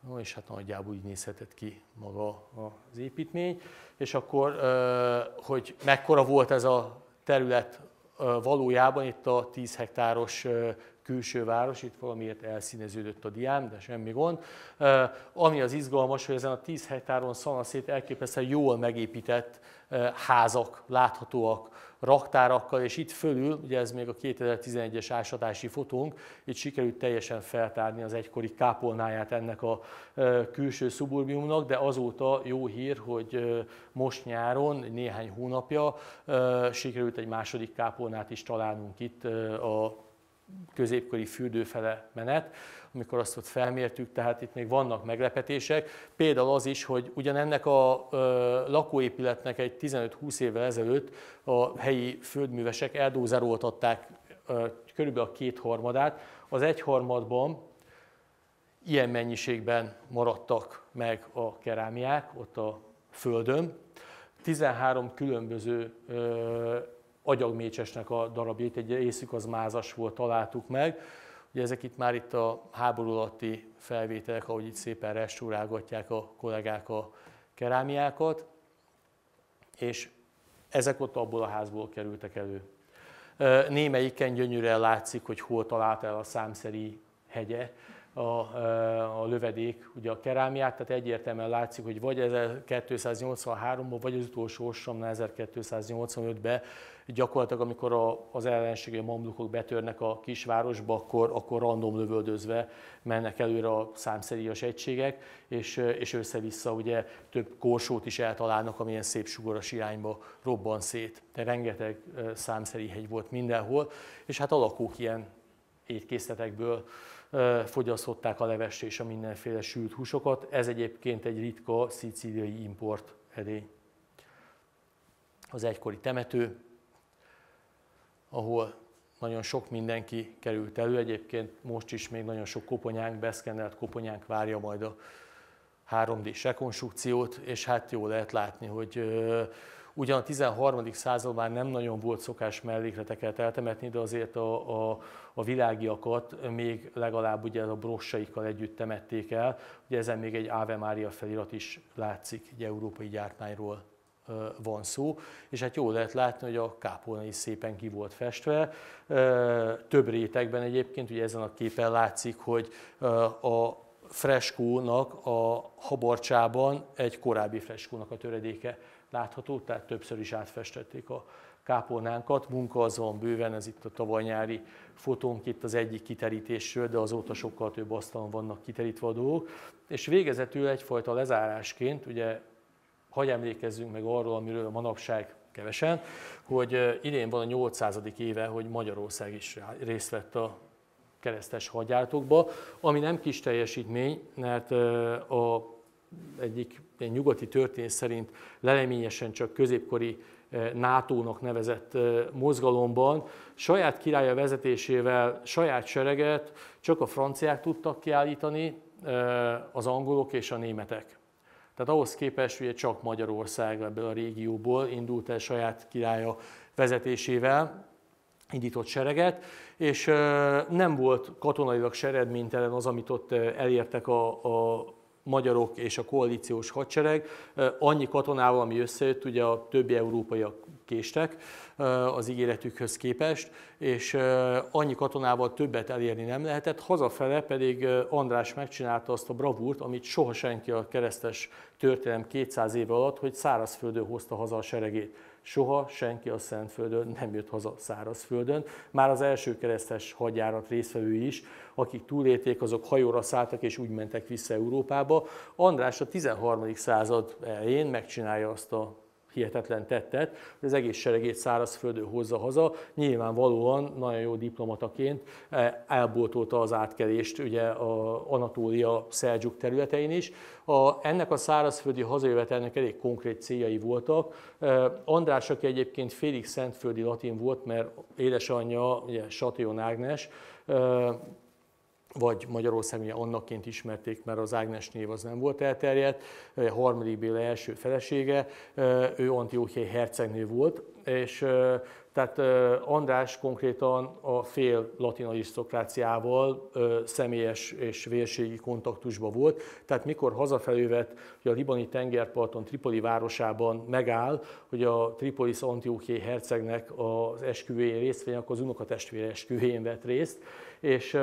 No, és hát nagyjából így nézhetett ki maga az építmény. És akkor, hogy mekkora volt ez a terület valójában, itt a 10 hektáros külső város, itt valamiért elszíneződött a diám, de semmi gond. Ami az izgalmas, hogy ezen a 10 hektáron szanaszét elképesztően jól megépített házak láthatóak, raktárakkal, és itt fölül, ugye ez még a 2011-es ásatási fotónk, itt sikerült teljesen feltárni az egykori kápolnáját ennek a külső szuburbiumnak, de azóta jó hír, hogy most nyáron, néhány hónapja sikerült egy második kápolnát is találnunk itt a középkori fürdőfele menet, amikor azt ott felmértük, tehát itt még vannak meglepetések. Például az is, hogy ugyanennek a ö, lakóépületnek egy 15-20 évvel ezelőtt a helyi földművesek eldózeroltatták körülbelül a kétharmadát. Az egyharmadban ilyen mennyiségben maradtak meg a kerámiák ott a földön. 13 különböző ö, agyagmécsesnek a darabjait, egy részük az mázas volt, találtuk meg. Ugye ezek itt már itt a háború alatti felvételek, ahogy itt szépen restaurálgatják a kollégák a kerámiákat, és ezek ott abból a házból kerültek elő. Némelyiken gyönyörűen látszik, hogy hol talált el a számszeri hegye, a, a lövedék, ugye a kerámiát, tehát egyértelműen látszik, hogy vagy 1283-ban, vagy az utolsó osomnál 1285-ben gyakorlatilag amikor a, az ellenségei mamlukok betörnek a kisvárosba, akkor, akkor random lövöldözve mennek előre a számszeríjas egységek, és, és össze-vissza ugye több korsót is eltalálnak, amilyen szép sugaras irányba robban szét. De rengeteg számszeri hegy volt mindenhol, és hát a lakók ilyen étkészletekből fogyasztották a levest és a mindenféle sült húsokat. Ez egyébként egy ritka szicíliai import edény. Az egykori temető, ahol nagyon sok mindenki került elő. Egyébként most is még nagyon sok koponyánk, beszkennelt koponyánk várja majd a 3D-s rekonstrukciót, és hát jó lehet látni, hogy ugyan a 13. században nem nagyon volt szokás mellékleteket eltemetni, de azért a, a, a világiakat még legalább ugye a brossaikkal együtt temették el. Ugye ezen még egy Ave Maria felirat is látszik, egy európai gyártmányról van szó, és hát jól lehet látni, hogy a kápolna is szépen ki volt festve. Több rétegben egyébként, ugye ezen a képen látszik, hogy a freskónak a habarcsában egy korábbi freskónak a töredéke látható, tehát többször is átfestették a kápolnánkat. Munka az van bőven, ez itt a tavaly nyári fotónk itt az egyik kiterítésről, de azóta sokkal több asztalon vannak kiterítve a dolgok. És végezetül egyfajta lezárásként, ugye hagy emlékezzünk meg arról, amiről manapság kevesen, hogy idén van a 800. éve, hogy Magyarország is részt vett a keresztes hadjáratokba, ami nem kis teljesítmény, mert a egyik egy nyugati történet szerint leleményesen csak középkori NATO-nak nevezett mozgalomban saját királya vezetésével saját sereget csak a franciák tudtak kiállítani, az angolok és a németek. Tehát ahhoz képest ugye csak Magyarország ebből a régióból indult el saját királya vezetésével, indított sereget, és nem volt katonailag seredménytelen az, amit ott elértek a, a magyarok és a koalíciós hadsereg. Annyi katonával, ami összejött, ugye a többi európaiak késtek az ígéretükhöz képest, és annyi katonával többet elérni nem lehetett. Hazafele pedig András megcsinálta azt a bravúrt, amit soha senki a keresztes történelem 200 éve alatt, hogy szárazföldön hozta haza a seregét soha senki a Szentföldön nem jött haza szárazföldön. Már az első keresztes hadjárat résztvevői is, akik túlélték, azok hajóra szálltak és úgy mentek vissza Európába. András a 13. század elején megcsinálja azt a hihetetlen tettet, hogy az egész seregét szárazföldön hozza haza. Nyilvánvalóan nagyon jó diplomataként eh, elboltolta az átkelést ugye a Anatólia Szeldzsuk területein is. A, ennek a szárazföldi hazajövetelnek elég konkrét céljai voltak. Eh, András, aki egyébként félig szentföldi latin volt, mert édesanyja, ugye Sation Ágnes, eh, vagy Magyarország ugye annaként ismerték, mert az Ágnes név az nem volt elterjedt, harmadik Béla első felesége, ő Antiókiai hercegnő volt, és tehát András konkrétan a fél latin arisztokráciával személyes és vérségi kontaktusban volt. Tehát mikor hazafelé vett, hogy a libani tengerparton, Tripoli városában megáll, hogy a Tripolis Antiókiai hercegnek az esküvőjén részt vegyen, akkor az unokatestvére esküvőjén vett részt, és,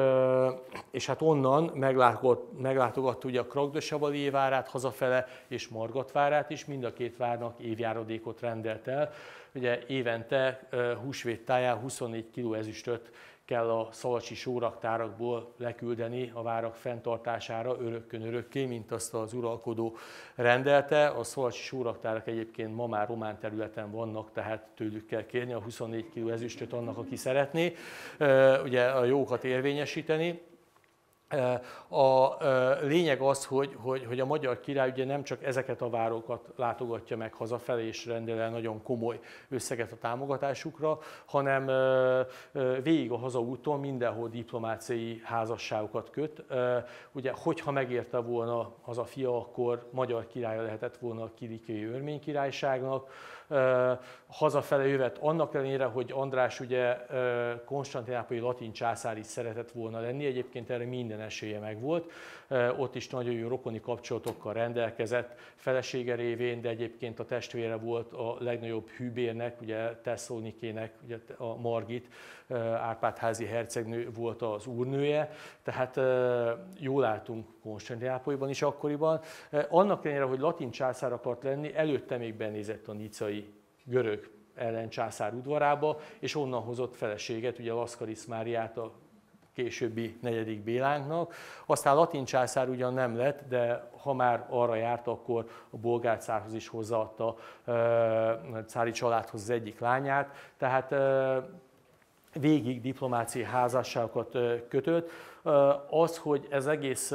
és hát onnan meglátogatta meglátogat ugye a Kragdösavali várát hazafele, és Margatvárát is, mind a két várnak évjáradékot rendelt el. Ugye évente húsvét táján 24 kg ezüstöt kell a szalacsi sóraktárakból leküldeni a várak fenntartására örökkön örökké, mint azt az uralkodó rendelte. A szalacsi sóraktárak egyébként ma már román területen vannak, tehát tőlük kell kérni a 24 kg ezüstöt annak, aki szeretné ugye a jókat érvényesíteni. A lényeg az, hogy, hogy, hogy a magyar király ugye nem csak ezeket a várokat látogatja meg hazafelé és rendel el nagyon komoly összeget a támogatásukra, hanem végig a hazaúton mindenhol diplomáciai házasságokat köt. Ugye, hogyha megérte volna az a fia, akkor magyar király lehetett volna a kilikai örmény királyságnak, hazafele jövet, annak ellenére, hogy András ugye konstantinápolyi latin császár is szeretett volna lenni, egyébként erre minden esélye megvolt, ott is nagyon jó rokoni kapcsolatokkal rendelkezett, felesége révén, de egyébként a testvére volt a legnagyobb hűbérnek, ugye Tesszolnikének, ugye a Margit, Árpádházi hercegnő volt az úrnője, tehát jól látunk Konstantinápolyban is akkoriban. Annak ellenére, hogy latin császár akart lenni, előtte még benézett a nicai görög ellen császár udvarába, és onnan hozott feleséget, ugye Laszkaris Máriát, a későbbi negyedik Bélánknak. Aztán latin császár ugyan nem lett, de ha már arra járt, akkor a bolgár cárhoz is hozzáadta a cári családhoz az egyik lányát. Tehát végig diplomáciai házasságokat kötött. Az, hogy ez egész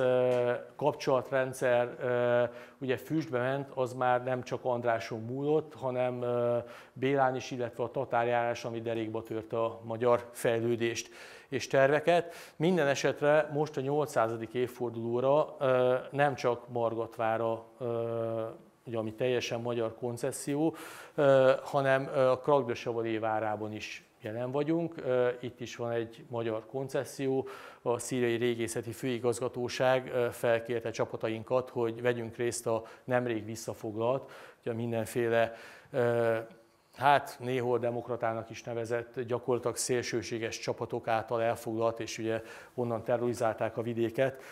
kapcsolatrendszer ugye füstbe ment, az már nem csak Andráson múlott, hanem Bélán is, illetve a tatárjárás, ami derékba törte a magyar fejlődést és terveket. Minden esetre most a 800. évfordulóra nem csak Margatvára ugye, ami teljesen magyar koncesszió, hanem a Kragdösavali várában is jelen vagyunk. Itt is van egy magyar koncesszió, a Szíriai Régészeti Főigazgatóság felkérte csapatainkat, hogy vegyünk részt a nemrég visszafoglalt, ugye mindenféle hát néhol demokratának is nevezett, gyakorlatilag szélsőséges csapatok által elfoglalt, és ugye onnan terrorizálták a vidéket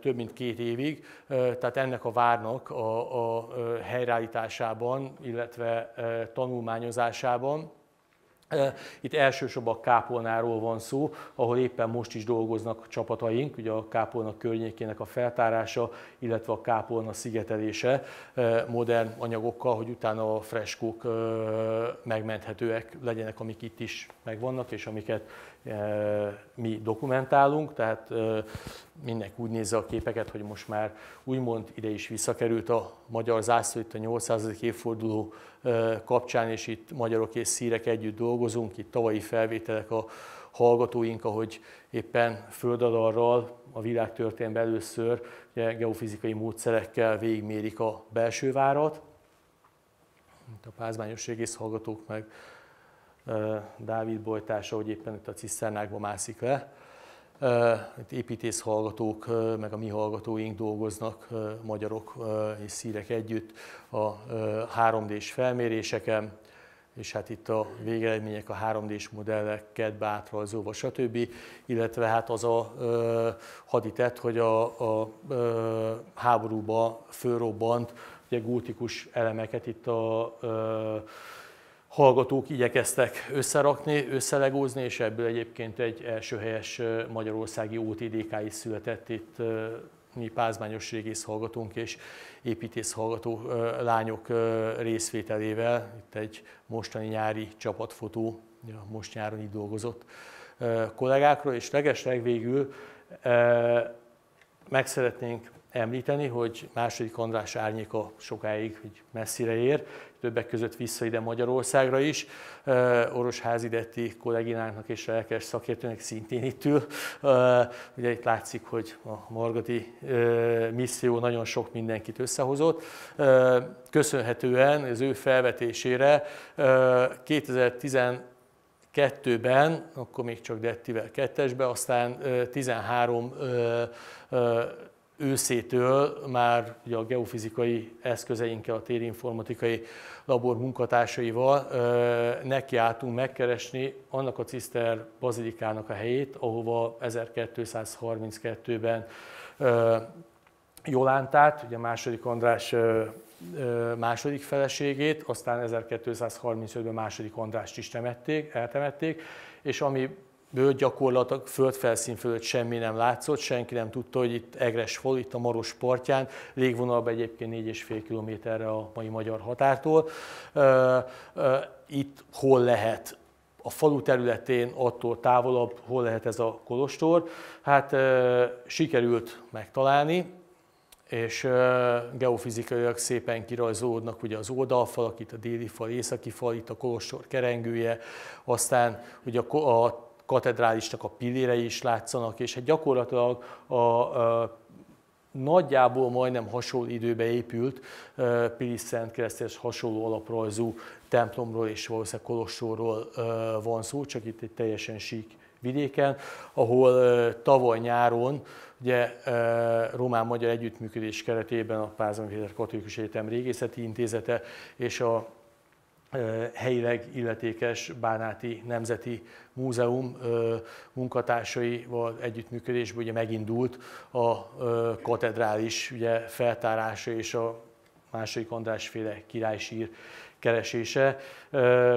több mint két évig. Tehát ennek a várnak a, a helyreállításában, illetve tanulmányozásában itt elsősorban Kápolnáról van szó, ahol éppen most is dolgoznak csapataink, ugye a Kápolna környékének a feltárása, illetve a Kápolna szigetelése modern anyagokkal, hogy utána a freskók megmenthetőek legyenek, amik itt is megvannak, és amiket mi dokumentálunk, tehát mindenki úgy nézze a képeket, hogy most már úgymond ide is visszakerült a magyar zászló itt a 800. évforduló kapcsán, és itt magyarok és szírek együtt dolgozunk, itt tavalyi felvételek a hallgatóink, ahogy éppen földadarral a világtörténetben először ugye, geofizikai módszerekkel végigmérik a belső várat. Itt a pázmányos régész hallgatók meg Dávid Bojtása, hogy éppen itt a ciszternákba mászik le. Itt építész hallgatók, meg a mi hallgatóink dolgoznak, magyarok és szírek együtt a 3D-s felméréseken, és hát itt a végeredmények, a 3D-s modelleket beátrajzolva, stb. Illetve hát az a haditett, hogy a, a ö, háborúba fölrobbant ugye gótikus elemeket itt a ö, hallgatók igyekeztek összerakni, összelegózni, és ebből egyébként egy első helyes magyarországi OTDK is született itt mi pázmányos régész hallgatónk és építész hallgató lányok részvételével. Itt egy mostani nyári csapatfotó, most nyáron itt dolgozott kollégákról, és legesleg végül meg szeretnénk említeni, hogy második András árnyéka sokáig hogy messzire ér, többek között vissza ide Magyarországra is. Oros Házidetti kolléginánknak és lelkes szakértőnek szintén itt ül. Ugye itt látszik, hogy a Margati misszió nagyon sok mindenkit összehozott. Köszönhetően az ő felvetésére 2012-ben, akkor még csak Dettivel kettesbe, aztán 13 őszétől már ugye a geofizikai eszközeinkkel, a térinformatikai labor munkatársaival nekiálltunk megkeresni annak a Ciszter bazilikának a helyét, ahova 1232-ben Jolántát, ugye második András második feleségét, aztán 1235-ben második Andrást is temették, eltemették, és ami ből gyakorlatilag földfelszín fölött semmi nem látszott, senki nem tudta, hogy itt Egresfol, itt a Maros partján, légvonalban egyébként 4,5 kilométerre a mai magyar határtól. Itt hol lehet a falu területén, attól távolabb, hol lehet ez a kolostor. Hát sikerült megtalálni, és geofizikailag szépen kirajzolódnak ugye az oldalfalak, itt a déli fal, északi fal, itt a kolostor kerengője, aztán ugye a, katedrálisnak a pillérei is látszanak, és hát gyakorlatilag a, a nagyjából majdnem hasonló időbe épült Pilis Szent Keresztes hasonló alaprajzú templomról és valószínűleg kolostorról van szó, csak itt egy teljesen sík vidéken, ahol tavaly nyáron ugye román-magyar együttműködés keretében a Péter Katolikus Egyetem Régészeti Intézete és a helyileg illetékes Bánáti Nemzeti Múzeum munkatársaival együttműködésben ugye megindult a katedrális ugye feltárása és a második András féle királysír keresése,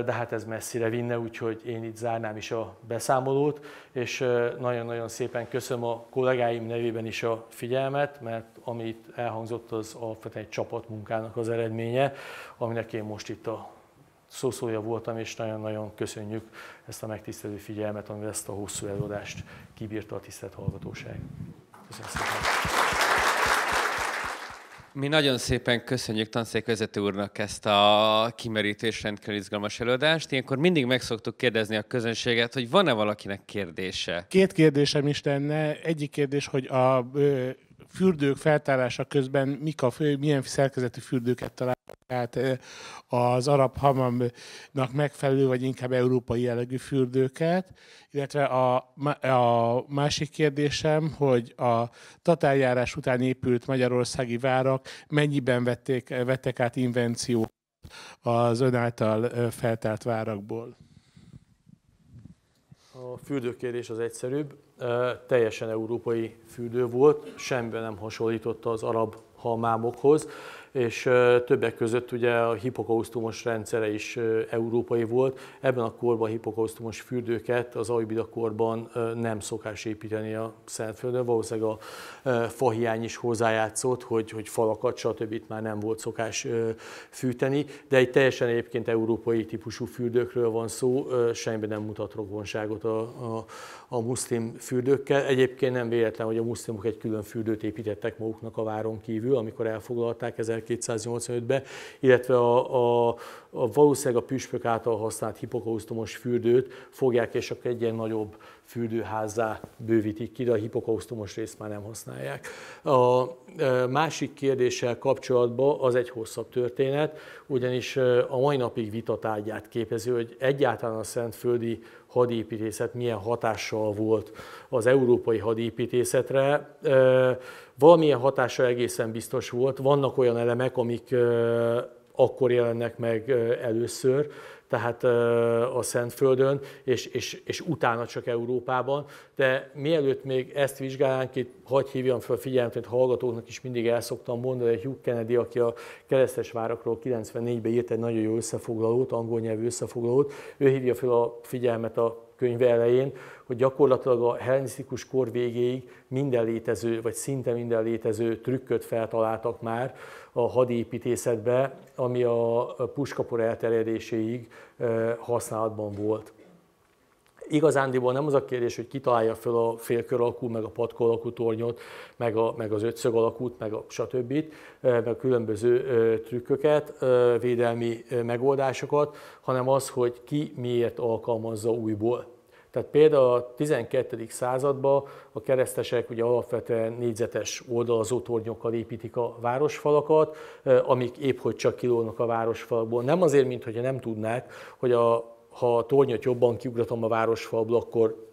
de hát ez messzire vinne, úgyhogy én itt zárnám is a beszámolót, és nagyon-nagyon szépen köszönöm a kollégáim nevében is a figyelmet, mert amit elhangzott, az alapvetően egy csapatmunkának az eredménye, aminek én most itt a szószója voltam, és nagyon-nagyon köszönjük ezt a megtisztelő figyelmet, amivel ezt a hosszú előadást kibírta a tisztelt hallgatóság. Köszönöm szépen! Mi nagyon szépen köszönjük tanszékvezető úrnak ezt a kimerítés rendkívül izgalmas előadást. Ilyenkor mindig meg szoktuk kérdezni a közönséget, hogy van-e valakinek kérdése? Két kérdésem is lenne. Egyik kérdés, hogy a fürdők feltárása közben mik a fő, milyen szerkezetű fürdőket talál tehát az arab hamamnak megfelelő, vagy inkább európai jellegű fürdőket, illetve a, a másik kérdésem, hogy a tatárjárás után épült magyarországi várak mennyiben vették, vettek át invenció az ön által feltárt várakból? A fürdőkérés az egyszerűbb. Teljesen európai fürdő volt, semmiben nem hasonlította az arab halmámokhoz és többek között ugye a hipokausztumos rendszere is európai volt. Ebben a korban a hipokausztumos fürdőket az Ajbida korban nem szokás építeni a Szentföldön. Valószínűleg a fahiány is hozzájátszott, hogy, hogy falakat, stb. már nem volt szokás fűteni, de egy teljesen egyébként európai típusú fürdőkről van szó, semmiben nem mutat rokonságot a, a, a muszlim fürdőkkel. Egyébként nem véletlen, hogy a muszlimok egy külön fürdőt építettek maguknak a váron kívül, amikor elfoglalták 1285-ben, illetve a, a, a valószínűleg a püspök által használt hipokausztomos fürdőt fogják, és akkor egy ilyen nagyobb fürdőházzá bővítik ki, de a hipokausztomos részt már nem használják. A másik kérdéssel kapcsolatban az egy hosszabb történet, ugyanis a mai napig vitatárgyát képezi, hogy egyáltalán a szentföldi hadépítészet milyen hatással volt az európai hadépítészetre. Valamilyen hatása egészen biztos volt. Vannak olyan elemek, amik akkor jelennek meg először, tehát a Szentföldön, és, és, és utána csak Európában. De mielőtt még ezt vizsgálnánk, itt hagyj hívjam fel figyelmet, hogy hallgatóknak is mindig el szoktam mondani, hogy Hugh Kennedy, aki a keresztes várakról 94-ben írt egy nagyon jó összefoglalót, angol nyelvű összefoglalót, ő hívja fel a figyelmet a könyve elején, hogy gyakorlatilag a hellenisztikus kor végéig minden létező, vagy szinte minden létező trükköt feltaláltak már a hadépítészetbe, ami a puskapor elterjedéséig használatban volt. Igazándiból nem az a kérdés, hogy kitalálja fel a félkör alakú, meg a patkó alakú tornyot, meg, a, meg az ötszög alakút, meg a stb., meg a különböző trükköket, védelmi megoldásokat, hanem az, hogy ki miért alkalmazza újból. Tehát például a 12. században a keresztesek ugye alapvetően négyzetes oldalazó tornyokkal építik a városfalakat, amik épp hogy csak kilónak a városfalakból. Nem azért, mint hogyha nem tudnák, hogy a, ha a tornyot jobban kiugratom a városfalból, akkor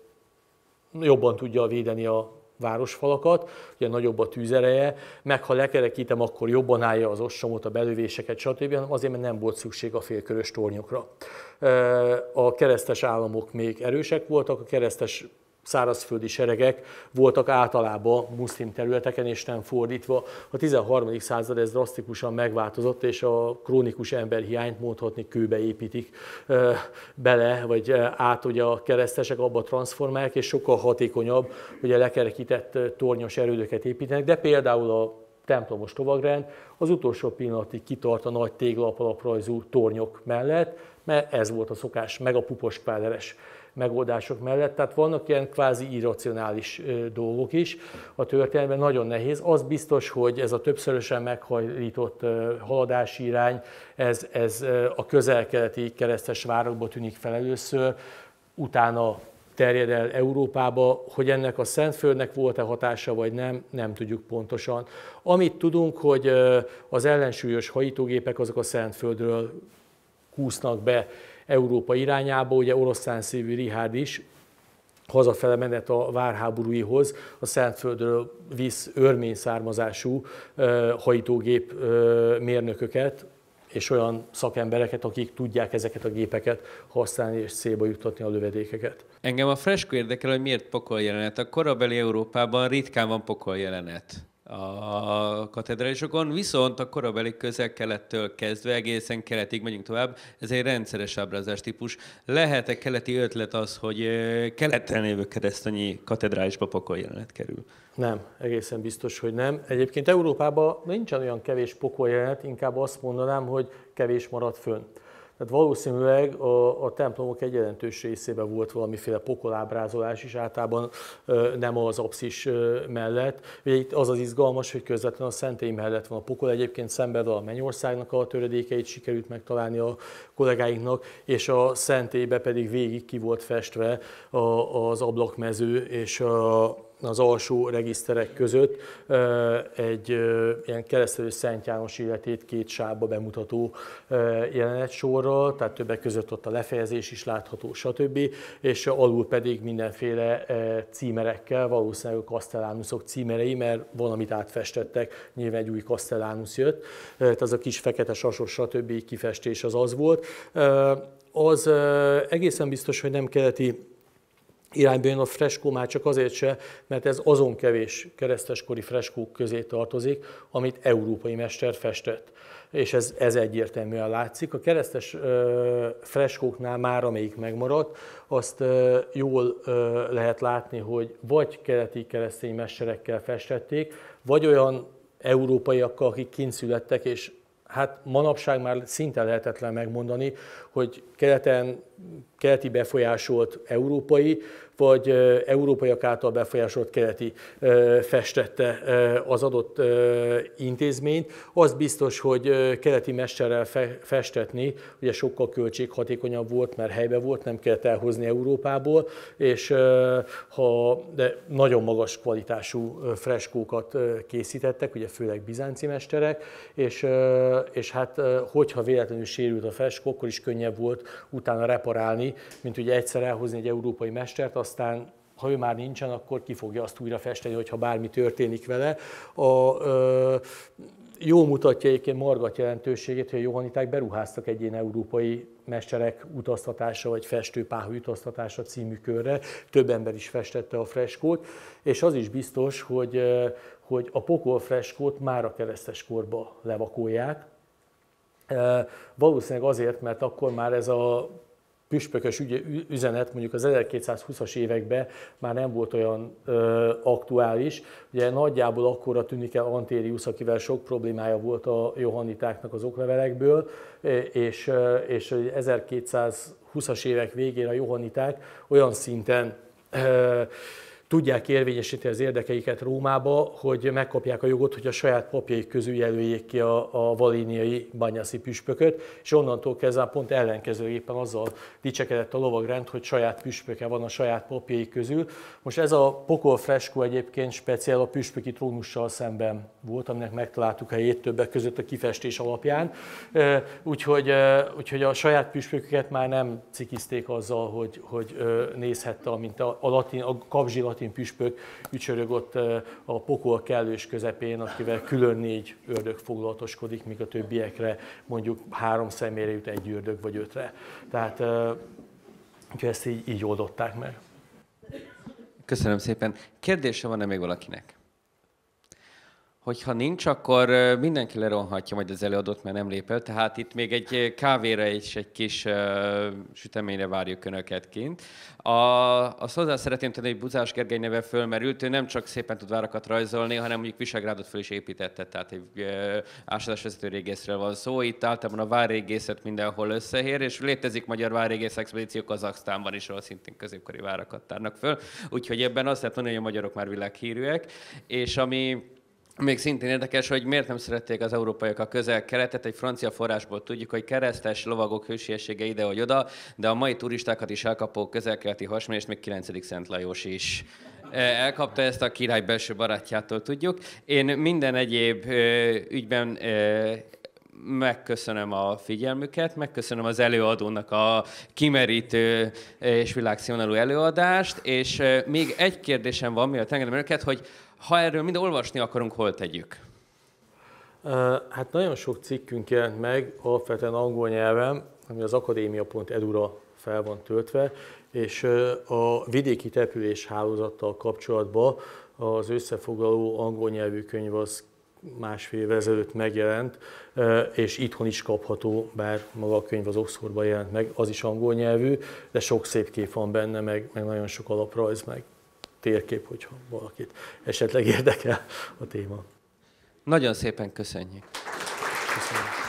jobban tudja védeni a városfalakat, ugye nagyobb a tűzereje, meg ha lekerekítem, akkor jobban állja az ostromot, a belövéseket, stb., azért, mert nem volt szükség a félkörös tornyokra. A keresztes államok még erősek voltak, a keresztes szárazföldi seregek voltak általában muszlim területeken, és nem fordítva. A 13. század ez drasztikusan megváltozott, és a krónikus emberhiányt mondhatni kőbe építik bele, vagy át ugye a keresztesek abba transformálják, és sokkal hatékonyabb, ugye lekerekített tornyos erődöket építenek, de például a templomos tovagrend az utolsó pillanatig kitart a nagy téglapalaprajzú tornyok mellett, mert ez volt a szokás, meg a pupos kváderes megoldások mellett. Tehát vannak ilyen kvázi irracionális dolgok is a történelemben, nagyon nehéz. Az biztos, hogy ez a többszörösen meghajlított haladási irány, ez, ez a közel-keleti keresztes várokba tűnik fel először, utána terjed el Európába, hogy ennek a Szentföldnek volt-e hatása vagy nem, nem tudjuk pontosan. Amit tudunk, hogy az ellensúlyos hajítógépek azok a Szentföldről kúsznak be Európa irányába, ugye oroszlán szívű Rihárd is hazafele menet a várháborúihoz, a Szentföldről visz örmény származású hajtógép mérnököket, és olyan szakembereket, akik tudják ezeket a gépeket használni és célba juttatni a lövedékeket. Engem a fresko érdekel, hogy miért pokol jelenet. A korabeli Európában ritkán van pokol jelenet a katedrálisokon, viszont a korabeli közel-kelettől kezdve egészen keletig megyünk tovább, ez egy rendszeres ábrázás típus. Lehet-e keleti ötlet az, hogy keleten lévő keresztanyi katedrálisba pokol jelenet kerül? Nem, egészen biztos, hogy nem. Egyébként Európában nincsen olyan kevés pokol jelenet, inkább azt mondanám, hogy kevés maradt fönn. Tehát valószínűleg a, a templomok egy jelentős részében volt valamiféle pokolábrázolás is, általában nem az apszis mellett. Ugye itt az az izgalmas, hogy közvetlenül a szentély mellett van a pokol, egyébként szemben a mennyországnak a töredékeit sikerült megtalálni a kollégáinknak, és a szentélybe pedig végig ki volt festve az ablakmező, és a, az alsó regiszterek között egy ilyen keresztelő Szent János életét két sávba bemutató jelenetsorral, tehát többek között ott a lefejezés is látható, stb. És alul pedig mindenféle címerekkel, valószínűleg a Castellánusok címerei, mert valamit átfestettek, nyilván egy új Castellánus jött, tehát az a kis fekete sasos, stb. kifestés az az volt. Az egészen biztos, hogy nem keleti irányba jön a freskó már csak azért se, mert ez azon kevés kereszteskori freskók közé tartozik, amit európai mester festett. És ez, ez egyértelműen látszik. A keresztes ö, freskóknál már, amelyik megmaradt, azt ö, jól ö, lehet látni, hogy vagy keleti keresztény mesterekkel festették, vagy olyan európaiakkal, akik kint születtek, és hát manapság már szinte lehetetlen megmondani, hogy keleten, keleti befolyásolt európai, vagy európaiak által befolyásolt keleti festette az adott intézményt. Az biztos, hogy keleti mesterrel festetni ugye sokkal költséghatékonyabb volt, mert helybe volt, nem kellett elhozni Európából, és ha de nagyon magas kvalitású freskókat készítettek, ugye főleg bizánci mesterek, és, és hát hogyha véletlenül sérült a freskó, akkor is könnyebb volt utána reparálni, mint ugye egyszer elhozni egy európai mestert, aztán ha ő már nincsen, akkor ki fogja azt újra festeni, hogyha bármi történik vele. A, ö, jó mutatja egyébként Margat jelentőségét, hogy a johaniták beruháztak egy ilyen európai mesterek utaztatása, vagy festőpáhú utaztatása című körre. Több ember is festette a freskót, és az is biztos, hogy, hogy a pokol freskót már a keresztes korba levakolják. Valószínűleg azért, mert akkor már ez a püspökös üzenet mondjuk az 1220-as években már nem volt olyan ö, aktuális. Ugye nagyjából akkora tűnik el Antérius, akivel sok problémája volt a johannitáknak az oklevelekből, és, és 1220-as évek végén a johanniták olyan szinten ö, tudják érvényesíteni az érdekeiket Rómába, hogy megkapják a jogot, hogy a saját papjaik közül jelöljék ki a, a valíniai banyászi püspököt, és onnantól kezdve pont ellenkezőképpen azzal dicsekedett a lovagrend, hogy saját püspöke van a saját papjai közül. Most ez a pokol freskó egyébként speciál a püspöki trónussal szemben volt, aminek megtaláltuk helyét többek között a kifestés alapján. Úgyhogy, úgyhogy a saját püspököket már nem cikizték azzal, hogy, hogy nézhette, mint a, a, latin, a kapzsi latin püspök ücsörög ott a pokol kellős közepén, akivel külön négy ördög foglalatoskodik, míg a többiekre mondjuk három személyre jut egy ördög vagy ötre. Tehát úgyhogy ezt így, így oldották meg. Köszönöm szépen. Kérdése van-e még valakinek? Hogyha nincs, akkor mindenki leronhatja majd az előadót, mert nem lép el. Tehát itt még egy kávéra és egy kis uh, süteményre várjuk Önöket kint. A, azt hozzá szeretném tenni, hogy Buzás Gergely neve fölmerült, ő nem csak szépen tud várakat rajzolni, hanem mondjuk Visegrádot föl is építette, tehát egy uh, ásatásvezető régészről van szó. Itt általában a várrégészet mindenhol összehér, és létezik magyar várrégész expedíció Kazaksztánban is, ahol szintén középkori várakat tárnak föl. Úgyhogy ebben azt lehet mondani, hogy a magyarok már világhírűek. És ami még szintén érdekes, hogy miért nem szerették az európaiak a közel-keletet. Egy francia forrásból tudjuk, hogy keresztes lovagok hősiessége ide vagy oda, de a mai turistákat is elkapó közel-keleti hasmenést még 9. Szent Lajos is e, elkapta ezt a király belső barátjától tudjuk. Én minden egyéb ügyben megköszönöm a figyelmüket, megköszönöm az előadónak a kimerítő és világszínvonalú előadást, és még egy kérdésem van, miatt engedem önöket, hogy ha erről mind olvasni akarunk, hol tegyük? Hát nagyon sok cikkünk jelent meg, alapvetően angol nyelven, ami az akadémia.edu-ra fel van töltve, és a vidéki település hálózattal kapcsolatban az összefoglaló angol nyelvű könyv az másfél évvel ezelőtt megjelent, és itthon is kapható, bár maga a könyv az Oxfordban jelent meg, az is angol nyelvű, de sok szép kép van benne, meg, meg nagyon sok alaprajz, meg térkép, hogyha valakit esetleg érdekel a téma. Nagyon szépen köszönjük. Köszönjük.